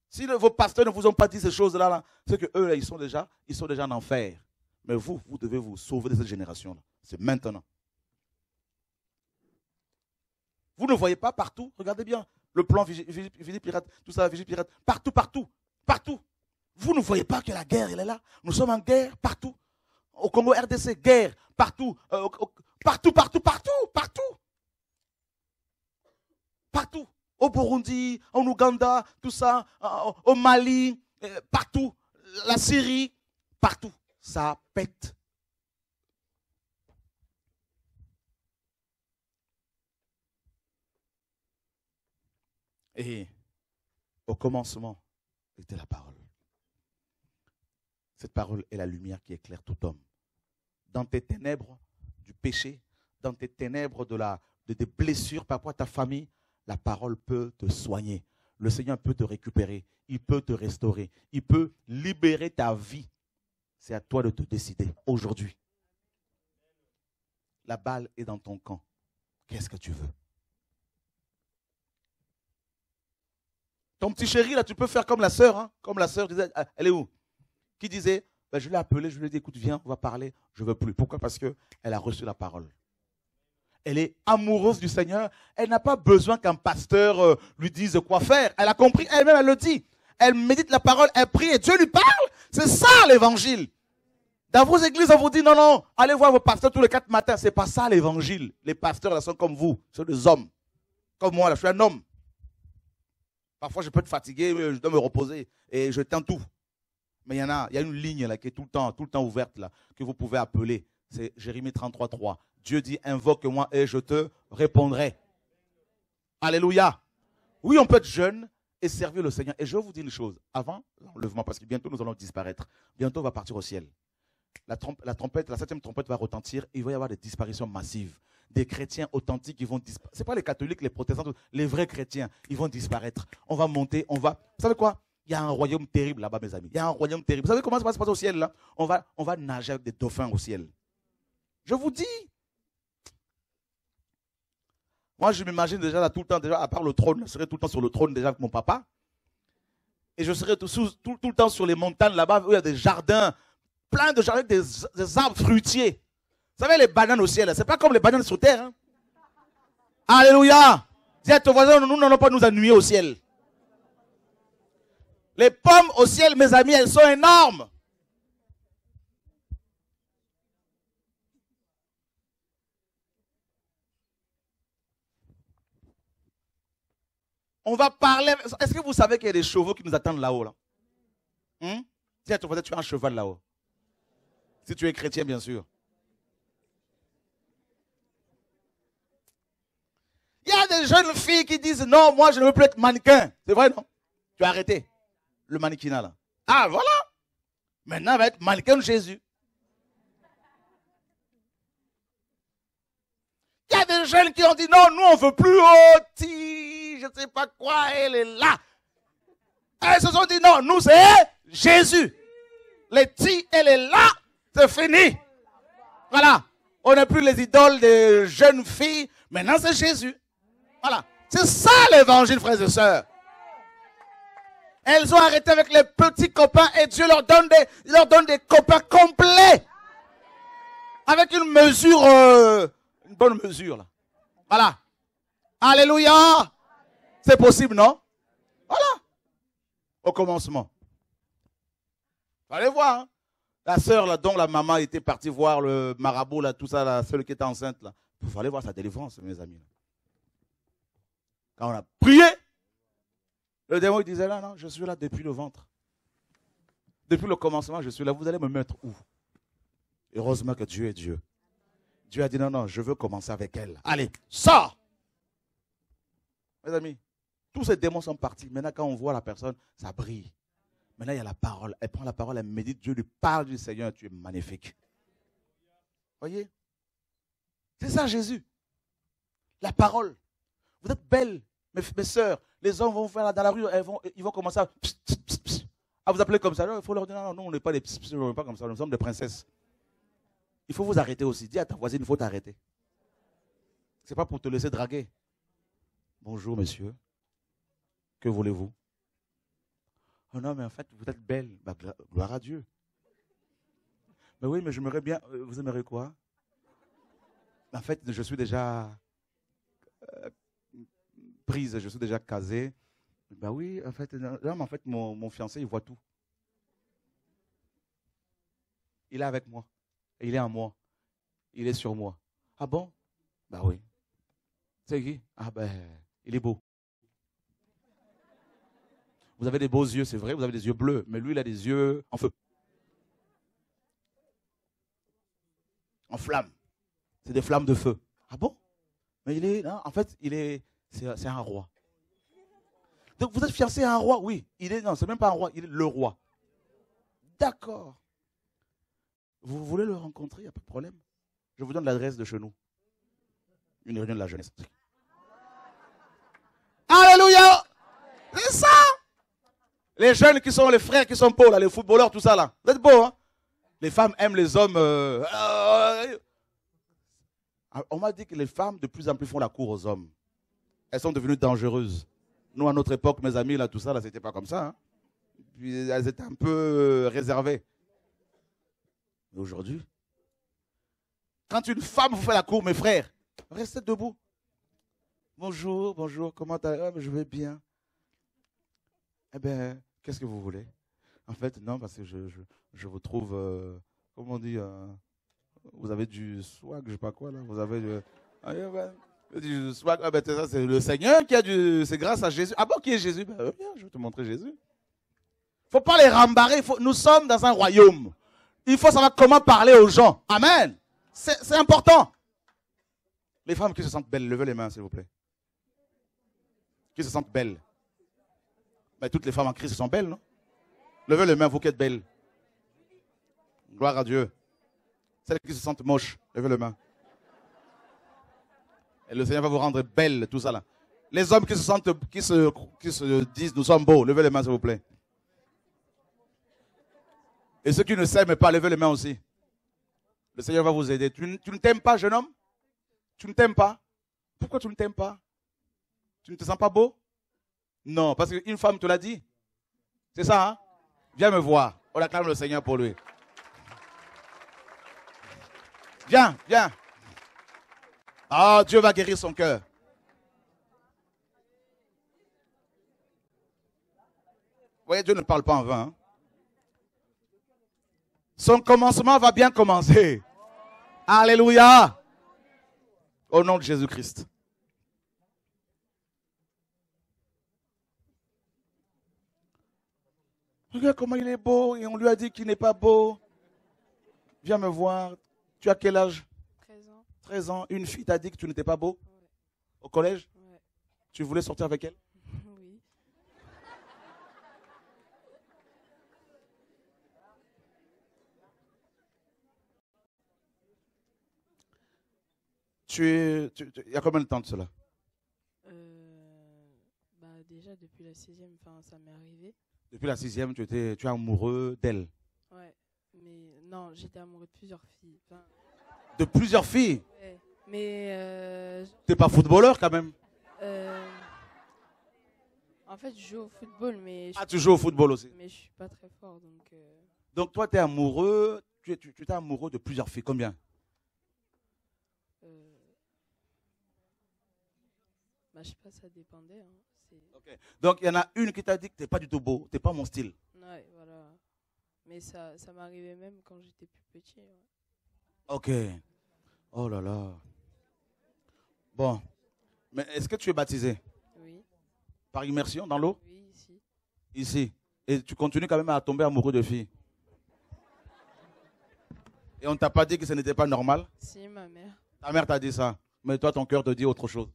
Si vos pasteurs ne vous ont pas dit ces choses-là, -là, c'est que eux, ils sont déjà, ils sont déjà en enfer. Mais vous, vous devez vous sauver de cette génération-là. C'est maintenant. Vous ne voyez pas partout, regardez bien, le plan Vigile Pirate, tout ça, Vigile Pirate, partout, partout, partout. Vous ne voyez pas que la guerre, elle est là. Nous sommes en guerre partout. Au Congo RDC, guerre, partout, euh, partout, partout, partout, partout. Partout. Au Burundi, en Ouganda, tout ça, au Mali, euh, partout. La Syrie, partout ça pète. Et au commencement était la parole. Cette parole est la lumière qui éclaire tout homme. Dans tes ténèbres du péché, dans tes ténèbres de, la, de des blessures par rapport à ta famille, la parole peut te soigner. Le Seigneur peut te récupérer. Il peut te restaurer. Il peut libérer ta vie c'est à toi de te décider aujourd'hui. La balle est dans ton camp. Qu'est-ce que tu veux? Ton petit chéri, là, tu peux faire comme la sœur. Hein? Comme la sœur disait, ah, elle est où? Qui disait, ben, je l'ai appelé, je lui ai dit, écoute, viens, on va parler. Je ne veux plus. Pourquoi? Parce qu'elle a reçu la parole. Elle est amoureuse du Seigneur. Elle n'a pas besoin qu'un pasteur euh, lui dise quoi faire. Elle a compris, elle-même, elle le dit. Elle médite la parole, elle prie et Dieu lui parle. C'est ça l'évangile. Dans vos églises, on vous dit non, non, allez voir vos pasteurs tous les quatre matins. C'est pas ça l'évangile. Les pasteurs là sont comme vous, sont des hommes. Comme moi, là, je suis un homme. Parfois, je peux être fatigué, je dois me reposer et je tente tout. Mais il y en a, une ligne qui est tout le temps, ouverte que vous pouvez appeler. C'est Jérémie 33, 3. Dieu dit, invoque-moi et je te répondrai. Alléluia. Oui, on peut être jeune et servir le Seigneur. Et je vous dire une chose. Avant l'enlèvement, parce que bientôt nous allons disparaître. Bientôt on va partir au ciel. La, trompette, la septième trompette va retentir. Et il va y avoir des disparitions massives. Des chrétiens authentiques qui vont disparaître. Ce pas les catholiques, les protestants, les vrais chrétiens. Ils vont disparaître. On va monter, on va. Vous savez quoi? Il y a un royaume terrible là-bas, mes amis. Il y a un royaume terrible. Vous savez comment ça va se passer au ciel on va, on va nager avec des dauphins au ciel. Je vous dis, moi, je m'imagine déjà là tout le temps, déjà, à part le trône, je serais tout le temps sur le trône déjà avec mon papa. Et je serais tout, le temps sur les montagnes là-bas où il y a des jardins, plein de jardins, des arbres fruitiers. Vous savez, les bananes au ciel, c'est pas comme les bananes sur terre. Hein. Alléluia. Dis à ton voisin, nous n'allons pas nous ennuyer au ciel. Les pommes au ciel, mes amis, elles sont énormes. On va parler. Est-ce que vous savez qu'il y a des chevaux qui nous attendent là-haut là? Hmm? Tiens, tu as un cheval là-haut. Si tu es chrétien, bien sûr. Il y a des jeunes filles qui disent non, moi je ne veux plus être mannequin. C'est vrai, non? Tu as arrêté le mannequinat là. Ah, voilà. Maintenant, va être mannequin Jésus. Il y a des jeunes qui ont dit non, nous on veut plus haut je ne sais pas quoi, elle est là. Elles se sont dit, non, nous c'est Jésus. Les petits, elle est là, c'est fini. Voilà. On n'est plus les idoles des jeunes filles. Maintenant, c'est Jésus. Voilà. C'est ça l'évangile, frères et sœurs. Elles ont arrêté avec les petits copains et Dieu leur donne des, copains complets. Avec une mesure, euh, une bonne mesure, là. Voilà. Alléluia. C'est possible, non? Voilà. Au commencement. Allez voir. Hein. La sœur, là, dont la maman était partie voir le marabout, là, tout ça, la seule qui était enceinte, là. Il aller voir sa délivrance, mes amis. On a prié, le démon il disait là, non, je suis là depuis le ventre. Depuis le commencement, je suis là. Vous allez me mettre où? Heureusement que Dieu est Dieu. Dieu a dit non, non, je veux commencer avec elle. Allez, sors Mes amis, tous ces démons sont partis. Maintenant, quand on voit la personne, ça brille. Maintenant, il y a la parole. Elle prend la parole, elle médite. Dieu lui parle du Seigneur. Tu es magnifique. Voyez? C'est ça, Jésus. La parole. Vous êtes belles, mes, soeurs. Les hommes vont faire dans la rue, ils vont commencer à, vous appeler comme ça. il faut leur dire non, non, on n'est pas des on n'est pas comme ça. Nous sommes des princesses. Il faut vous arrêter aussi. Dis à ta voisine, il faut t'arrêter. Ce n'est pas pour te laisser draguer. Bonjour, monsieur. Que voulez-vous? Oh non, mais en fait, vous êtes belle. Bah, gloire à Dieu. Mais oui, mais j'aimerais bien. Euh, vous aimeriez quoi? En fait, je suis déjà prise, je suis déjà casée. Ben oui, en fait, non, en fait, mon, mon fiancé, il voit tout. Il est avec moi. il est en moi. Il est sur moi. Ah bon? Ben oui. C'est qui? Ah ben, il est beau. Vous avez des beaux yeux, c'est vrai, vous avez des yeux bleus, mais lui, il a des yeux en feu. En flamme. C'est des flammes de feu. Ah bon? Mais il est, en fait, il est, c'est un roi. Donc vous êtes fiancé à un roi Oui, il est, non, c'est même pas un roi, il est le roi. D'accord. Vous voulez le rencontrer, il n'y a pas de problème. Je vous donne l'adresse de chez nous. Une réunion de la jeunesse. Alléluia C'est ça les jeunes qui sont les frères qui sont beaux, les footballeurs, tout ça là. Vous êtes beaux, hein? Les femmes aiment les hommes. Euh, euh, Ah, On m'a dit que les femmes de plus en plus font la cour aux hommes. Elles sont devenues dangereuses. Nous, à notre époque, mes amis, là, tout ça, là, c'était pas comme ça. hein. Puis elles étaient un peu euh, réservées. Mais aujourd'hui, quand une femme vous fait la cour, mes frères, restez debout. Bonjour, bonjour, comment t'as Ah, Je vais bien. Eh bien, qu'est-ce que vous voulez? En fait, non, parce que je, vous trouve, euh, comment on dit, euh, vous avez du swag, je sais pas quoi, là. Vous avez du, ah, Ah, ben, c'est le Seigneur qui a du. C'est grâce à Jésus. Ah bon, qui est Jésus? Ben, je vais te montrer Jésus. faut pas les rembarrer. faut- nous sommes dans un royaume. Il faut savoir comment parler aux gens. Amen. C'est c'est important. Les femmes qui se sentent belles, levez les mains, s'il vous plaît. Qui se sentent belles. Mais toutes les femmes en Christ sont belles, non? Levez les mains, vous qui êtes belles. Gloire à Dieu. Celles qui se sentent moches, levez les mains. Et le Seigneur va vous rendre belle, tout ça. Les hommes qui se sentent, qui se, disent, nous sommes beaux, levez les mains, s'il vous plaît. Et ceux qui ne s'aiment pas, levez les mains aussi. Le Seigneur va vous aider. Tu, tu ne t'aimes pas, jeune homme? Tu ne t'aimes pas? Pourquoi tu ne t'aimes pas? Tu ne te sens pas beau? Non, parce qu'une femme te l'a dit. C'est ça, hein? Viens me voir. On acclame le Seigneur pour lui. Viens, viens. Ah, Dieu va guérir son cœur. Vous voyez, Dieu ne parle pas en vain. hein. Son commencement va bien commencer. Alléluia. Au nom de Jésus-Christ. Regarde comment il est beau et on lui a dit qu'il n'est pas beau. Viens me voir. Tu as quel âge?
13 ans
13 ans. Une fille t'a dit que tu n'étais pas beau Au collège?
Ouais.
Tu voulais sortir avec elle?
Oui.
Tu es. tu- tu- Il y a combien de temps de cela?
Euh, bah déjà depuis la sixième, enfin ça m'est arrivé.
Depuis la sixième, tu, étais, tu es amoureux d'elle?
Ouais. Mais non, j'étais amoureux de plusieurs filles. Enfin,
De plusieurs filles.
ouais. Mais euh,
Tu n'es pas footballeur quand même.
euh, en fait, je joue au football, mais je,
Ah, tu joues au football aussi.
mais je suis pas très fort, donc. euh,
Donc toi, tu es amoureux. Tu es, tu, tu es amoureux de plusieurs filles. Combien?
Bah je sais pas, ça dépendait. Hein. C'est-
Donc il y en a une qui t'a dit que tu n'es pas du tout beau. Tu n'es pas mon style.
Ouais, voilà. Mais ça, ça m'arrivait même quand j'étais plus petit. ouais.
Ok. Oh là là. Bon. Mais est-ce que tu es baptisé?
Oui,
par immersion dans l'eau?
Oui, ici.
Ici. Et tu continues quand même à tomber amoureux de filles? Et on ne t'a pas dit que ce n'était pas normal?
Si, ma mère,
Ta mère t'a dit ça. Mais toi, ton cœur te dit autre chose.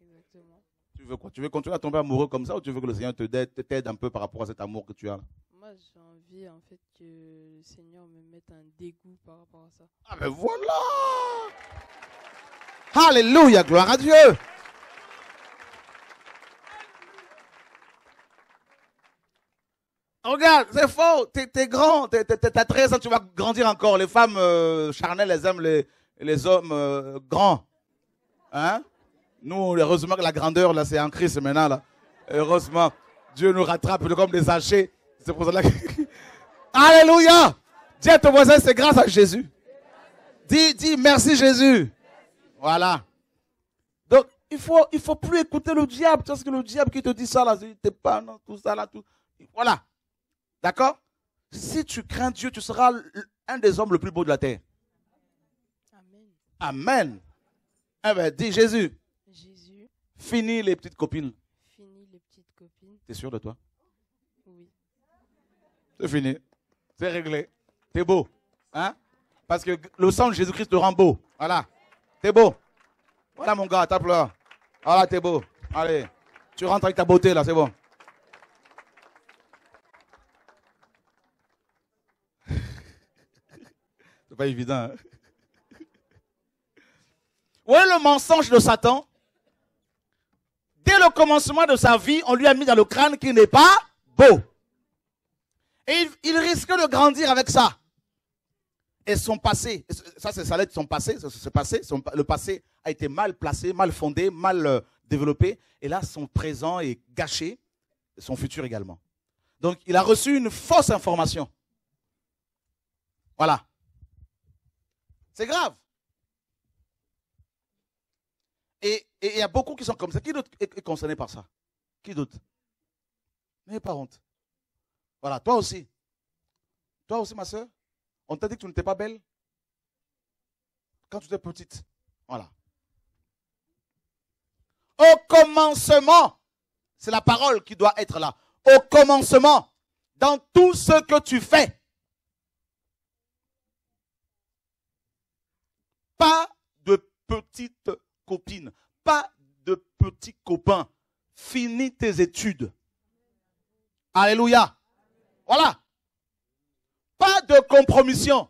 exactement.
Tu veux quoi? Tu veux continuer à tomber amoureux comme ça ou tu veux que le Seigneur te aide- t'aide un peu par rapport à cet amour que tu as
Moi, j'ai envie en fait que le Seigneur me mette un dégoût par rapport à ça.
Ah ben voilà Alléluia, gloire à Dieu Regarde, c'est faux, t'es es grand, t'as 13 ans, tu vas grandir encore. Les femmes euh, charnelles, elles aiment les, les hommes euh, grands. Hein? Nous, heureusement que la grandeur, là, c'est en Christ maintenant, là. Heureusement, Dieu nous rattrape comme des hachés. C'est pour cela que... Alléluia Dis à ton voisin, c'est grâce à Jésus. Dis, dis merci Jésus. Voilà. Donc, il faut, il faut plus écouter le diable. Parce que le diable qui te dit ça, là, t'es pas, non, tout ça, là, tout. Voilà. D'accord? Si tu crains Dieu, tu seras un des hommes le plus beau de la terre.
Amen.
Amen. Eh ben, dis Jésus,
Jésus,
finis les petites copines.
fini les petites copines.
T'es sûr de toi? C'est fini. C'est réglé. T'es beau. Hein? Parce que le sang de Jésus-Christ te rend beau. Voilà. T'es beau. Voilà mon gars, tape là. Voilà, t'es beau. Allez. Tu rentres avec ta beauté là, c'est bon. c'est pas évident. Hein? Ouais, le mensonge de Satan? Dès le commencement de sa vie, on lui a mis dans le crâne qu'il n'est pas beau. Et il, risque de grandir avec ça. Et son passé, ça c'est ça son passé, passé, le passé a été mal placé, mal fondé, mal euh, développé. Et là, son présent est gâché, son futur également. Donc, il a reçu une fausse information. Voilà. C'est grave. Et il y a beaucoup qui sont comme ça. Qui d'autre est concerné par ça? Qui d'autre? N'ayez pas honte. Voilà, toi aussi. Toi aussi, ma soeur. On t'a dit que tu n'étais pas belle quand tu étais petite. Voilà. Au commencement, c'est la parole qui doit être là. Au commencement, dans tout ce que tu fais. Pas de petites copines, pas de petits copains. Finis tes études. Alléluia. Voilà. Pas de compromission.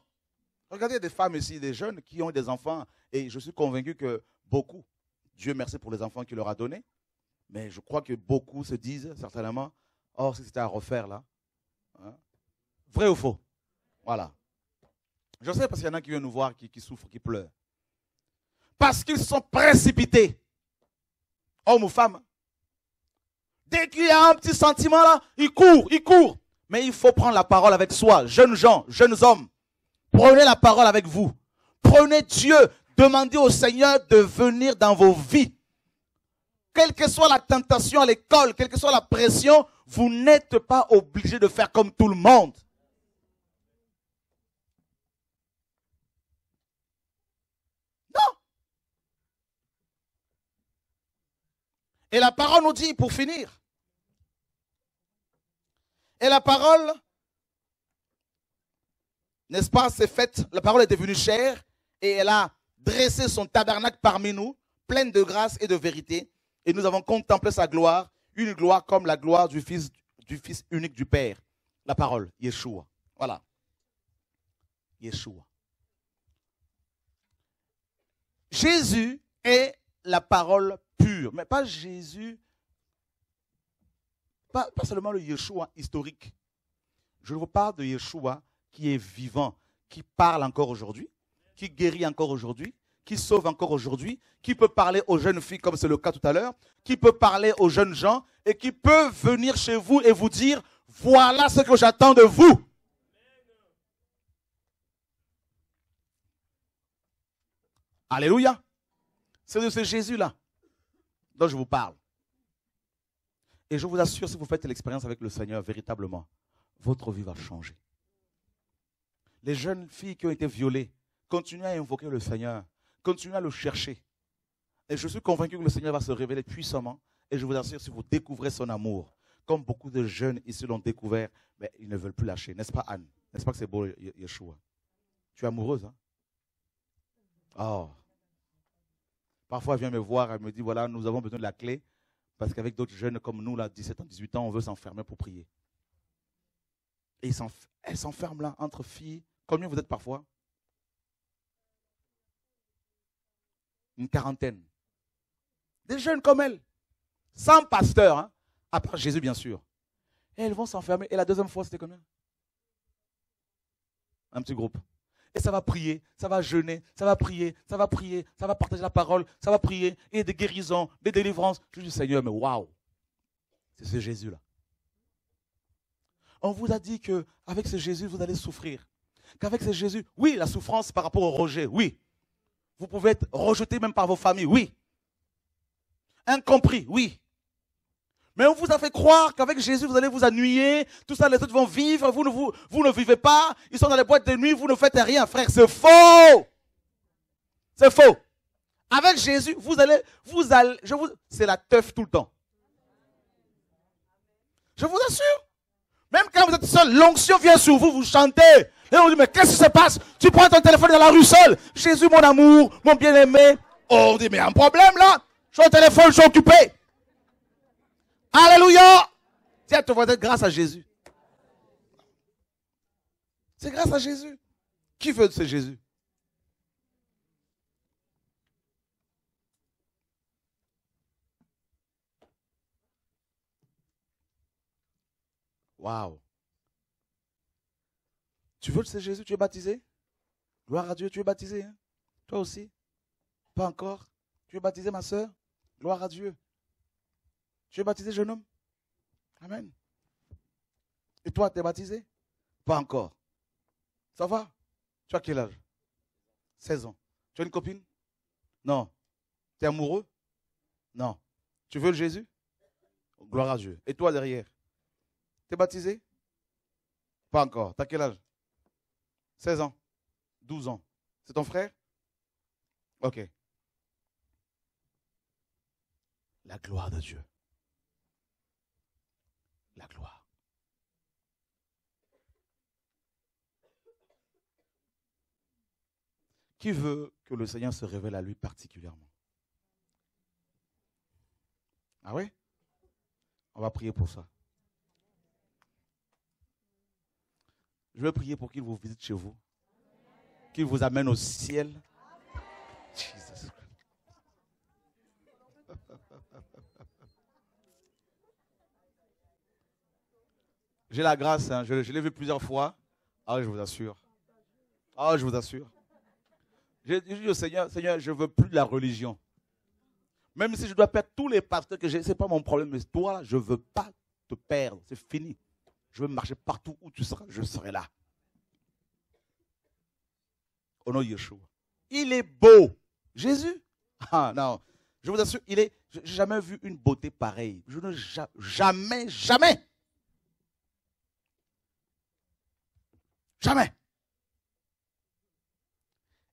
Regardez des femmes ici, des jeunes qui ont des enfants, et je suis convaincu que beaucoup, Dieu merci pour les enfants qu'il leur a donnés, mais je crois que beaucoup se disent certainement, oh, si c'était à refaire là. Hein. Vrai ou faux? Voilà. Je sais parce qu'il y en a qui viennent nous voir, qui, qui souffrent, qui pleurent. Parce qu'ils sont précipités. Hommes ou femmes. Dès qu'il y a un petit sentiment là, ils courent, ils courent. Mais il faut prendre la parole avec soi, jeunes gens, jeunes hommes. Prenez la parole avec vous. Prenez Dieu. Demandez au Seigneur de venir dans vos vies. Quelle que soit la tentation à l'école, quelle que soit la pression, vous n'êtes pas obligé de faire comme tout le monde. Non. Et la parole nous dit, pour finir, et la parole, n'est-ce pas, c'est faite, la parole est devenue chère et elle a dressé son tabernacle parmi nous, pleine de grâce et de vérité. Et nous avons contemplé sa gloire, une gloire comme la gloire du Fils, du fils unique du Père. La parole, Yeshua. Voilà. Yeshua. Jésus est la parole pure, mais pas Jésus pas, seulement le Yeshua historique. Je vous parle de Yeshua qui est vivant, qui parle encore aujourd'hui, qui guérit encore aujourd'hui, qui sauve encore aujourd'hui, qui peut parler aux jeunes filles comme c'est le cas tout à l'heure, qui peut parler aux jeunes gens et qui peut venir chez vous et vous dire, voilà ce que j'attends de vous. Alléluia. C'est de ce Jésus-là dont je vous parle. Et je vous assure, si vous faites l'expérience avec le Seigneur véritablement, votre vie va changer. Les jeunes filles qui ont été violées, continuez à invoquer le Seigneur, continuez à le chercher. Et je suis convaincu que le Seigneur va se révéler puissamment. Et je vous assure, si vous découvrez son amour, comme beaucoup de jeunes ici l'ont découvert, mais ils ne veulent plus lâcher. N'est-ce pas, Anne? N'est-ce pas que c'est beau, Yeshua? Tu es amoureuse, hein? Oh. Parfois, elle vient me voir, elle me dit voilà, nous avons besoin de la clé parce qu'avec d'autres jeunes comme nous, là, 17 ans, 18 ans, on veut s'enfermer pour prier. Et elle s'enferme là, entre filles. Combien vous êtes parfois? Une quarantaine. Des jeunes comme elle. Sans pasteur, hein, à part Jésus, bien sûr. Et elles vont s'enfermer. Et la deuxième fois, c'était combien? Un petit groupe. Et ça va prier, ça va jeûner, ça va prier, ça va prier, ça va partager la parole, ça va prier, et des guérisons, des délivrances. Je dis, Seigneur, mais waouh, c'est ce Jésus-là. On vous a dit que avec ce Jésus, vous allez souffrir. Qu'avec ce Jésus, oui, la souffrance par rapport au rejet, oui. Vous pouvez être rejeté même par vos familles, oui. Incompris, oui. Mais on vous a fait croire qu'avec Jésus, vous allez vous ennuyer, tout ça, les autres vont vivre, vous ne, vous, vous ne vivez pas, ils sont dans les boîtes de nuit, vous ne faites rien, frère, c'est faux. C'est faux. Avec Jésus, vous allez, vous allez, je vous, c'est la teuf tout le temps. Je vous assure. Même quand vous êtes seul, l'onction vient sur vous, vous chantez. Et on dit, mais qu'est-ce qui se passe? Tu prends ton téléphone dans la rue seul. Jésus, mon amour, mon bien-aimé. Oh, on dit, mais un problème là. Je suis au téléphone, je suis occupé. Alléluia. Tiens, à ton grâce à Jésus. C'est grâce à Jésus. Qui veut de ce Jésus? Waouh. Tu veux de ce Jésus? Tu es baptisé? Gloire à Dieu, tu es baptisé. Hein? Toi aussi? Pas encore? Tu es baptisé, ma soeur Gloire à Dieu. Tu es baptisé, jeune homme? Amen. Et toi, tu es baptisé? Pas encore. Ça va? Tu as quel âge? 16 ans. Tu as une copine? Non. Tu es amoureux? Non. Tu veux le Jésus? Gloire à Dieu. Et toi derrière? Tu es baptisé? Pas encore. Tu as quel âge? 16 ans 12 ans. C'est ton frère? Ok. La gloire de Dieu. Gloire. Qui veut que le Seigneur se révèle à lui particulièrement? Ah oui On va prier pour ça. Je vais prier pour qu'il vous visite chez vous. Qu'il vous amène au ciel. J'ai la grâce, hein. je, l'ai vu plusieurs fois. Ah, je vous assure. Ah, je vous assure. J'ai dit au Seigneur, Seigneur, je ne veux plus de la religion. Même si je dois perdre tous les pasteurs que j'ai, ce n'est pas mon problème. Mais toi, je ne veux pas te perdre. C'est fini. Je veux marcher partout où tu seras. Je serai là. Au nom de Yeshua. Il est beau. Jésus Ah non. Je vous assure, il est. n'ai jamais vu une beauté pareille. Je ne jamais, jamais. Jamais.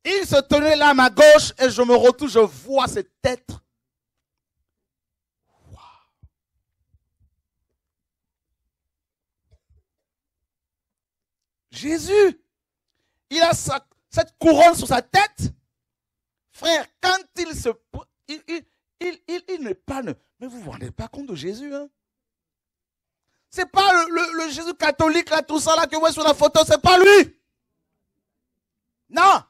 Il se tenait là à ma gauche et je me retourne, je vois cette tête. Jésus, il a cette couronne sur sa tête. Frère, quand il se... Il, il, n'est pas... Mais vous ne vous rendez pas compte de Jésus, hein? C'est pas le, Jésus catholique, là, tout ça, là, que vous voyez sur la photo, c'est pas lui. Non.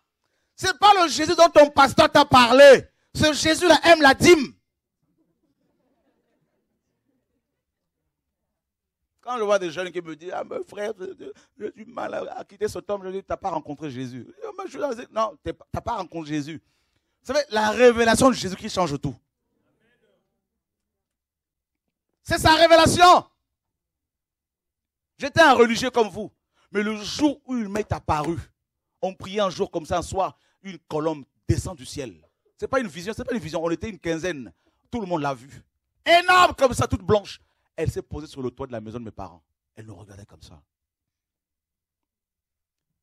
C'est pas le Jésus dont ton pasteur t'a parlé. Ce Jésus-là aime la dîme. Quand je vois des jeunes qui me disent, ah, mon frère, j'ai du mal à, quitter cet homme, je dis, tu n'as pas rencontré Jésus. Non, tu n'as pas rencontré Jésus. Vous savez, la révélation de Jésus qui change tout. C'est sa révélation. J'étais un religieux comme vous. Mais le jour où il m'est apparu, on priait un jour comme ça, un soir, une colombe descend du ciel. Ce n'est pas une vision, ce n'est pas une vision. On était une quinzaine. Tout le monde l'a vu. Énorme comme ça, toute blanche. Elle s'est posée sur le toit de la maison de mes parents. Elle nous regardait comme ça.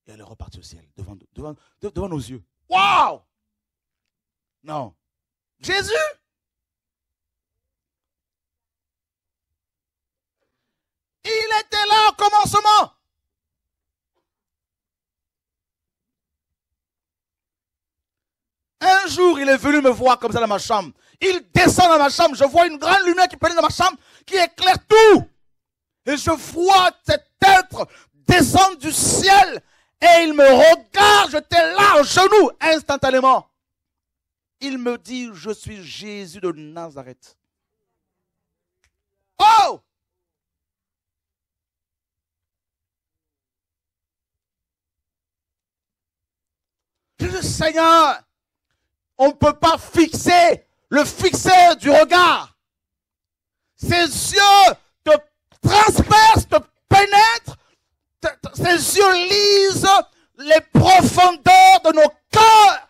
Et elle est repartie au ciel, devant, devant, devant nos yeux. Waouh Non. Jésus Il était là au commencement. Un jour, il est venu me voir comme ça dans ma chambre. Il descend dans ma chambre. Je vois une grande lumière qui pénètre dans ma chambre, qui éclaire tout. Et je vois cet être descendre du ciel. Et il me regarde. J'étais là, au genou, instantanément. Il me dit, je suis Jésus de Nazareth. Oh! Seigneur, on ne peut pas fixer le fixer du regard. Ses yeux te transpercent, te pénètrent, ses yeux lisent les profondeurs de nos cœurs.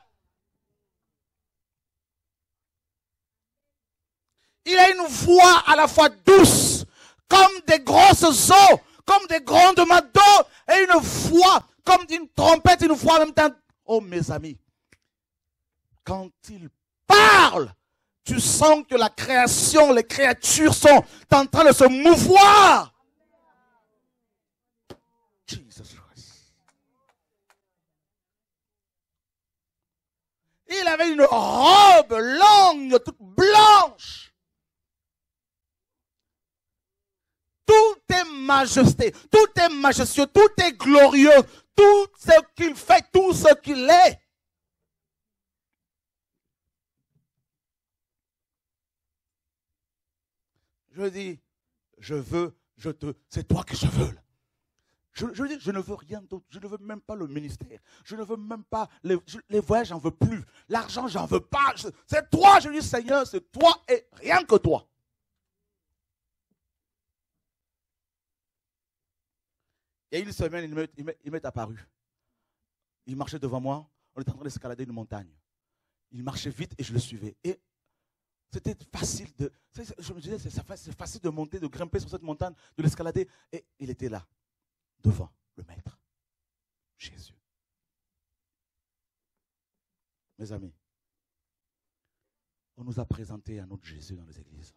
Il a une voix à la fois douce, comme des grosses eaux, comme des grandes d'eau, et une voix comme une trompette, une voix en même temps Oh mes amis, quand il parle, tu sens que la création, les créatures sont en train de se mouvoir. Il avait une robe longue, toute blanche. Tout est majesté, tout est majestueux, tout est glorieux, tout ce qu'il fait, tout ce qu'il est. Je dis, je veux, je te, c'est toi que je veux. Je, je, dis, je ne veux rien d'autre. Je ne veux même pas le ministère. Je ne veux même pas les, les voyages, j'en veux plus. L'argent, j'en veux pas. C'est toi, je dis, Seigneur, c'est toi et rien que toi. A une semaine, il m'est apparu. Il marchait devant moi. On était en train d'escalader une montagne. Il marchait vite et je le suivais. Et c'était facile de. Je me disais, c'est facile de monter, de grimper sur cette montagne, de l'escalader. Et il était là devant le Maître, Jésus. Mes amis, on nous a présenté un autre Jésus dans les églises.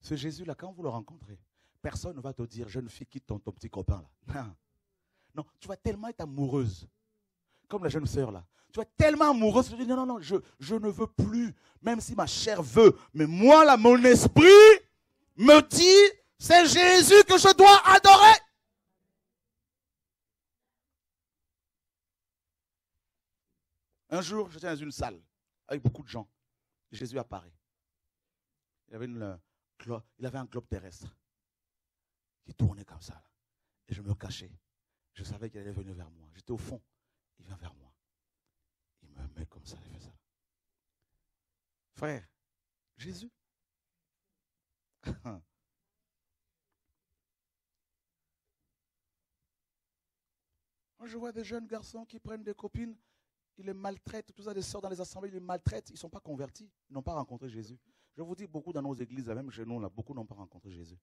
Ce Jésus-là, quand vous le rencontrez, personne ne va te dire, jeune fille, quitte ton, petit copain là. Non. tu vas tellement être amoureuse, comme la jeune sœur là. Tu vas tellement amoureuse, tu dis, non, non, non, je, ne veux plus, même si ma chair veut. Mais moi, là, mon esprit me dit, c'est Jésus que je dois adorer. Un jour, j'étais dans une salle avec beaucoup de gens. Jésus apparaît. Il il avait un globe terrestre qui tournait comme ça. Et je me cachais. Je savais qu'il allait venir vers moi. J'étais au fond. Il vient vers moi. Il me met comme ça. Il fait ça. Frère, Jésus. je vois des jeunes garçons qui prennent des copines, ils les maltraitent, tout ça, des sœurs dans les assemblées, ils les maltraitent, ils ne sont pas convertis, ils n'ont pas rencontré Jésus. Je vous dis, beaucoup dans nos églises, même chez nous, là, beaucoup n'ont pas rencontré Jésus.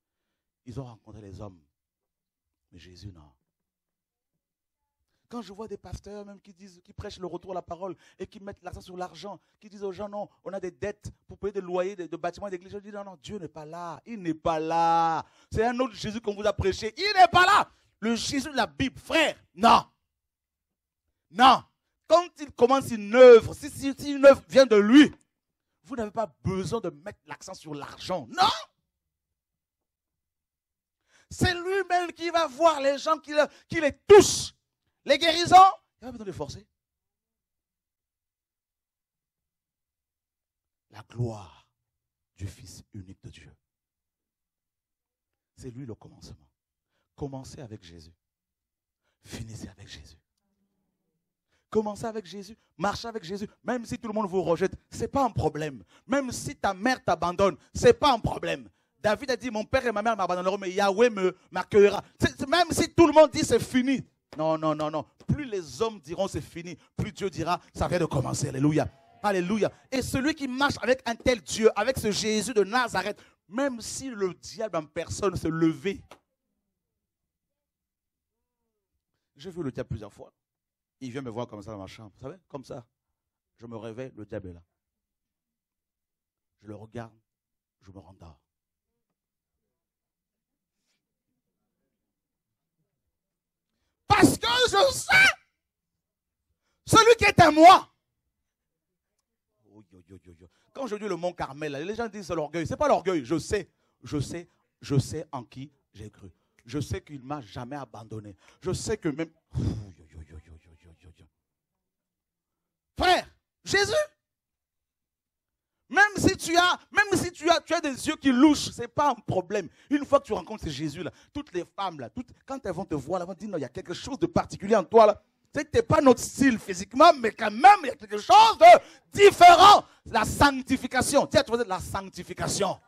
Ils ont rencontré les hommes, mais Jésus, non. Quand je vois des pasteurs même qui disent, qui prêchent le retour à la parole et qui mettent l'accent sur l'argent, qui disent aux gens non, on a des dettes pour payer des loyers de, bâtiments d'église, je dis non, non, Dieu n'est pas là. Il n'est pas là. C'est un autre Jésus qu'on vous a prêché. Il n'est pas là. Le Jésus de la Bible, frère, non. Non. Quand il commence une œuvre, si, une œuvre vient de lui, vous n'avez pas besoin de mettre l'accent sur l'argent. Non. C'est lui-même qui va voir les gens qui, les touchent. Les guérisons, il n'y a pas besoin de forcer. La gloire du Fils unique de Dieu. C'est lui le commencement. Commencez avec Jésus. Finissez avec Jésus. Commencez avec Jésus, marchez avec Jésus, même si tout le monde vous rejette, ce n'est pas un problème. Même si ta mère t'abandonne, ce n'est pas un problème. David a dit, mon père et ma mère m'abandonneront, mais Yahweh m'accueillera. Même si tout le monde dit c'est fini. Non, non, non, non. Plus les hommes diront c'est fini, plus Dieu dira, ça vient de commencer. Alléluia. Alléluia. Et celui qui marche avec un tel Dieu, avec ce Jésus de Nazareth, même si le diable en personne se levait, J'ai vu le diable plusieurs fois. Il vient me voir comme ça dans ma chambre. Vous savez, comme ça. Je me réveille, le diable est là. Je le regarde, je me rendors. Parce que je sais celui qui est à moi. Quand je dis le mont Carmel, les gens disent c'est l'orgueil. Ce n'est pas l'orgueil. Je sais, je sais, je sais en qui j'ai cru je sais qu'il ne m'a jamais abandonné. Je sais que même... Frère, Jésus, même si tu as, même si tu as, tu as des yeux qui louchent, ce n'est pas un problème. Une fois que tu rencontres ce Jésus-là, toutes les femmes, là, toutes, quand elles vont te voir, elles vont dire, non, il y a quelque chose de particulier en toi. Là. Sais pas notre style physiquement, mais quand même, il y a quelque chose de différent. La sanctification. Sais, tu la sanctification.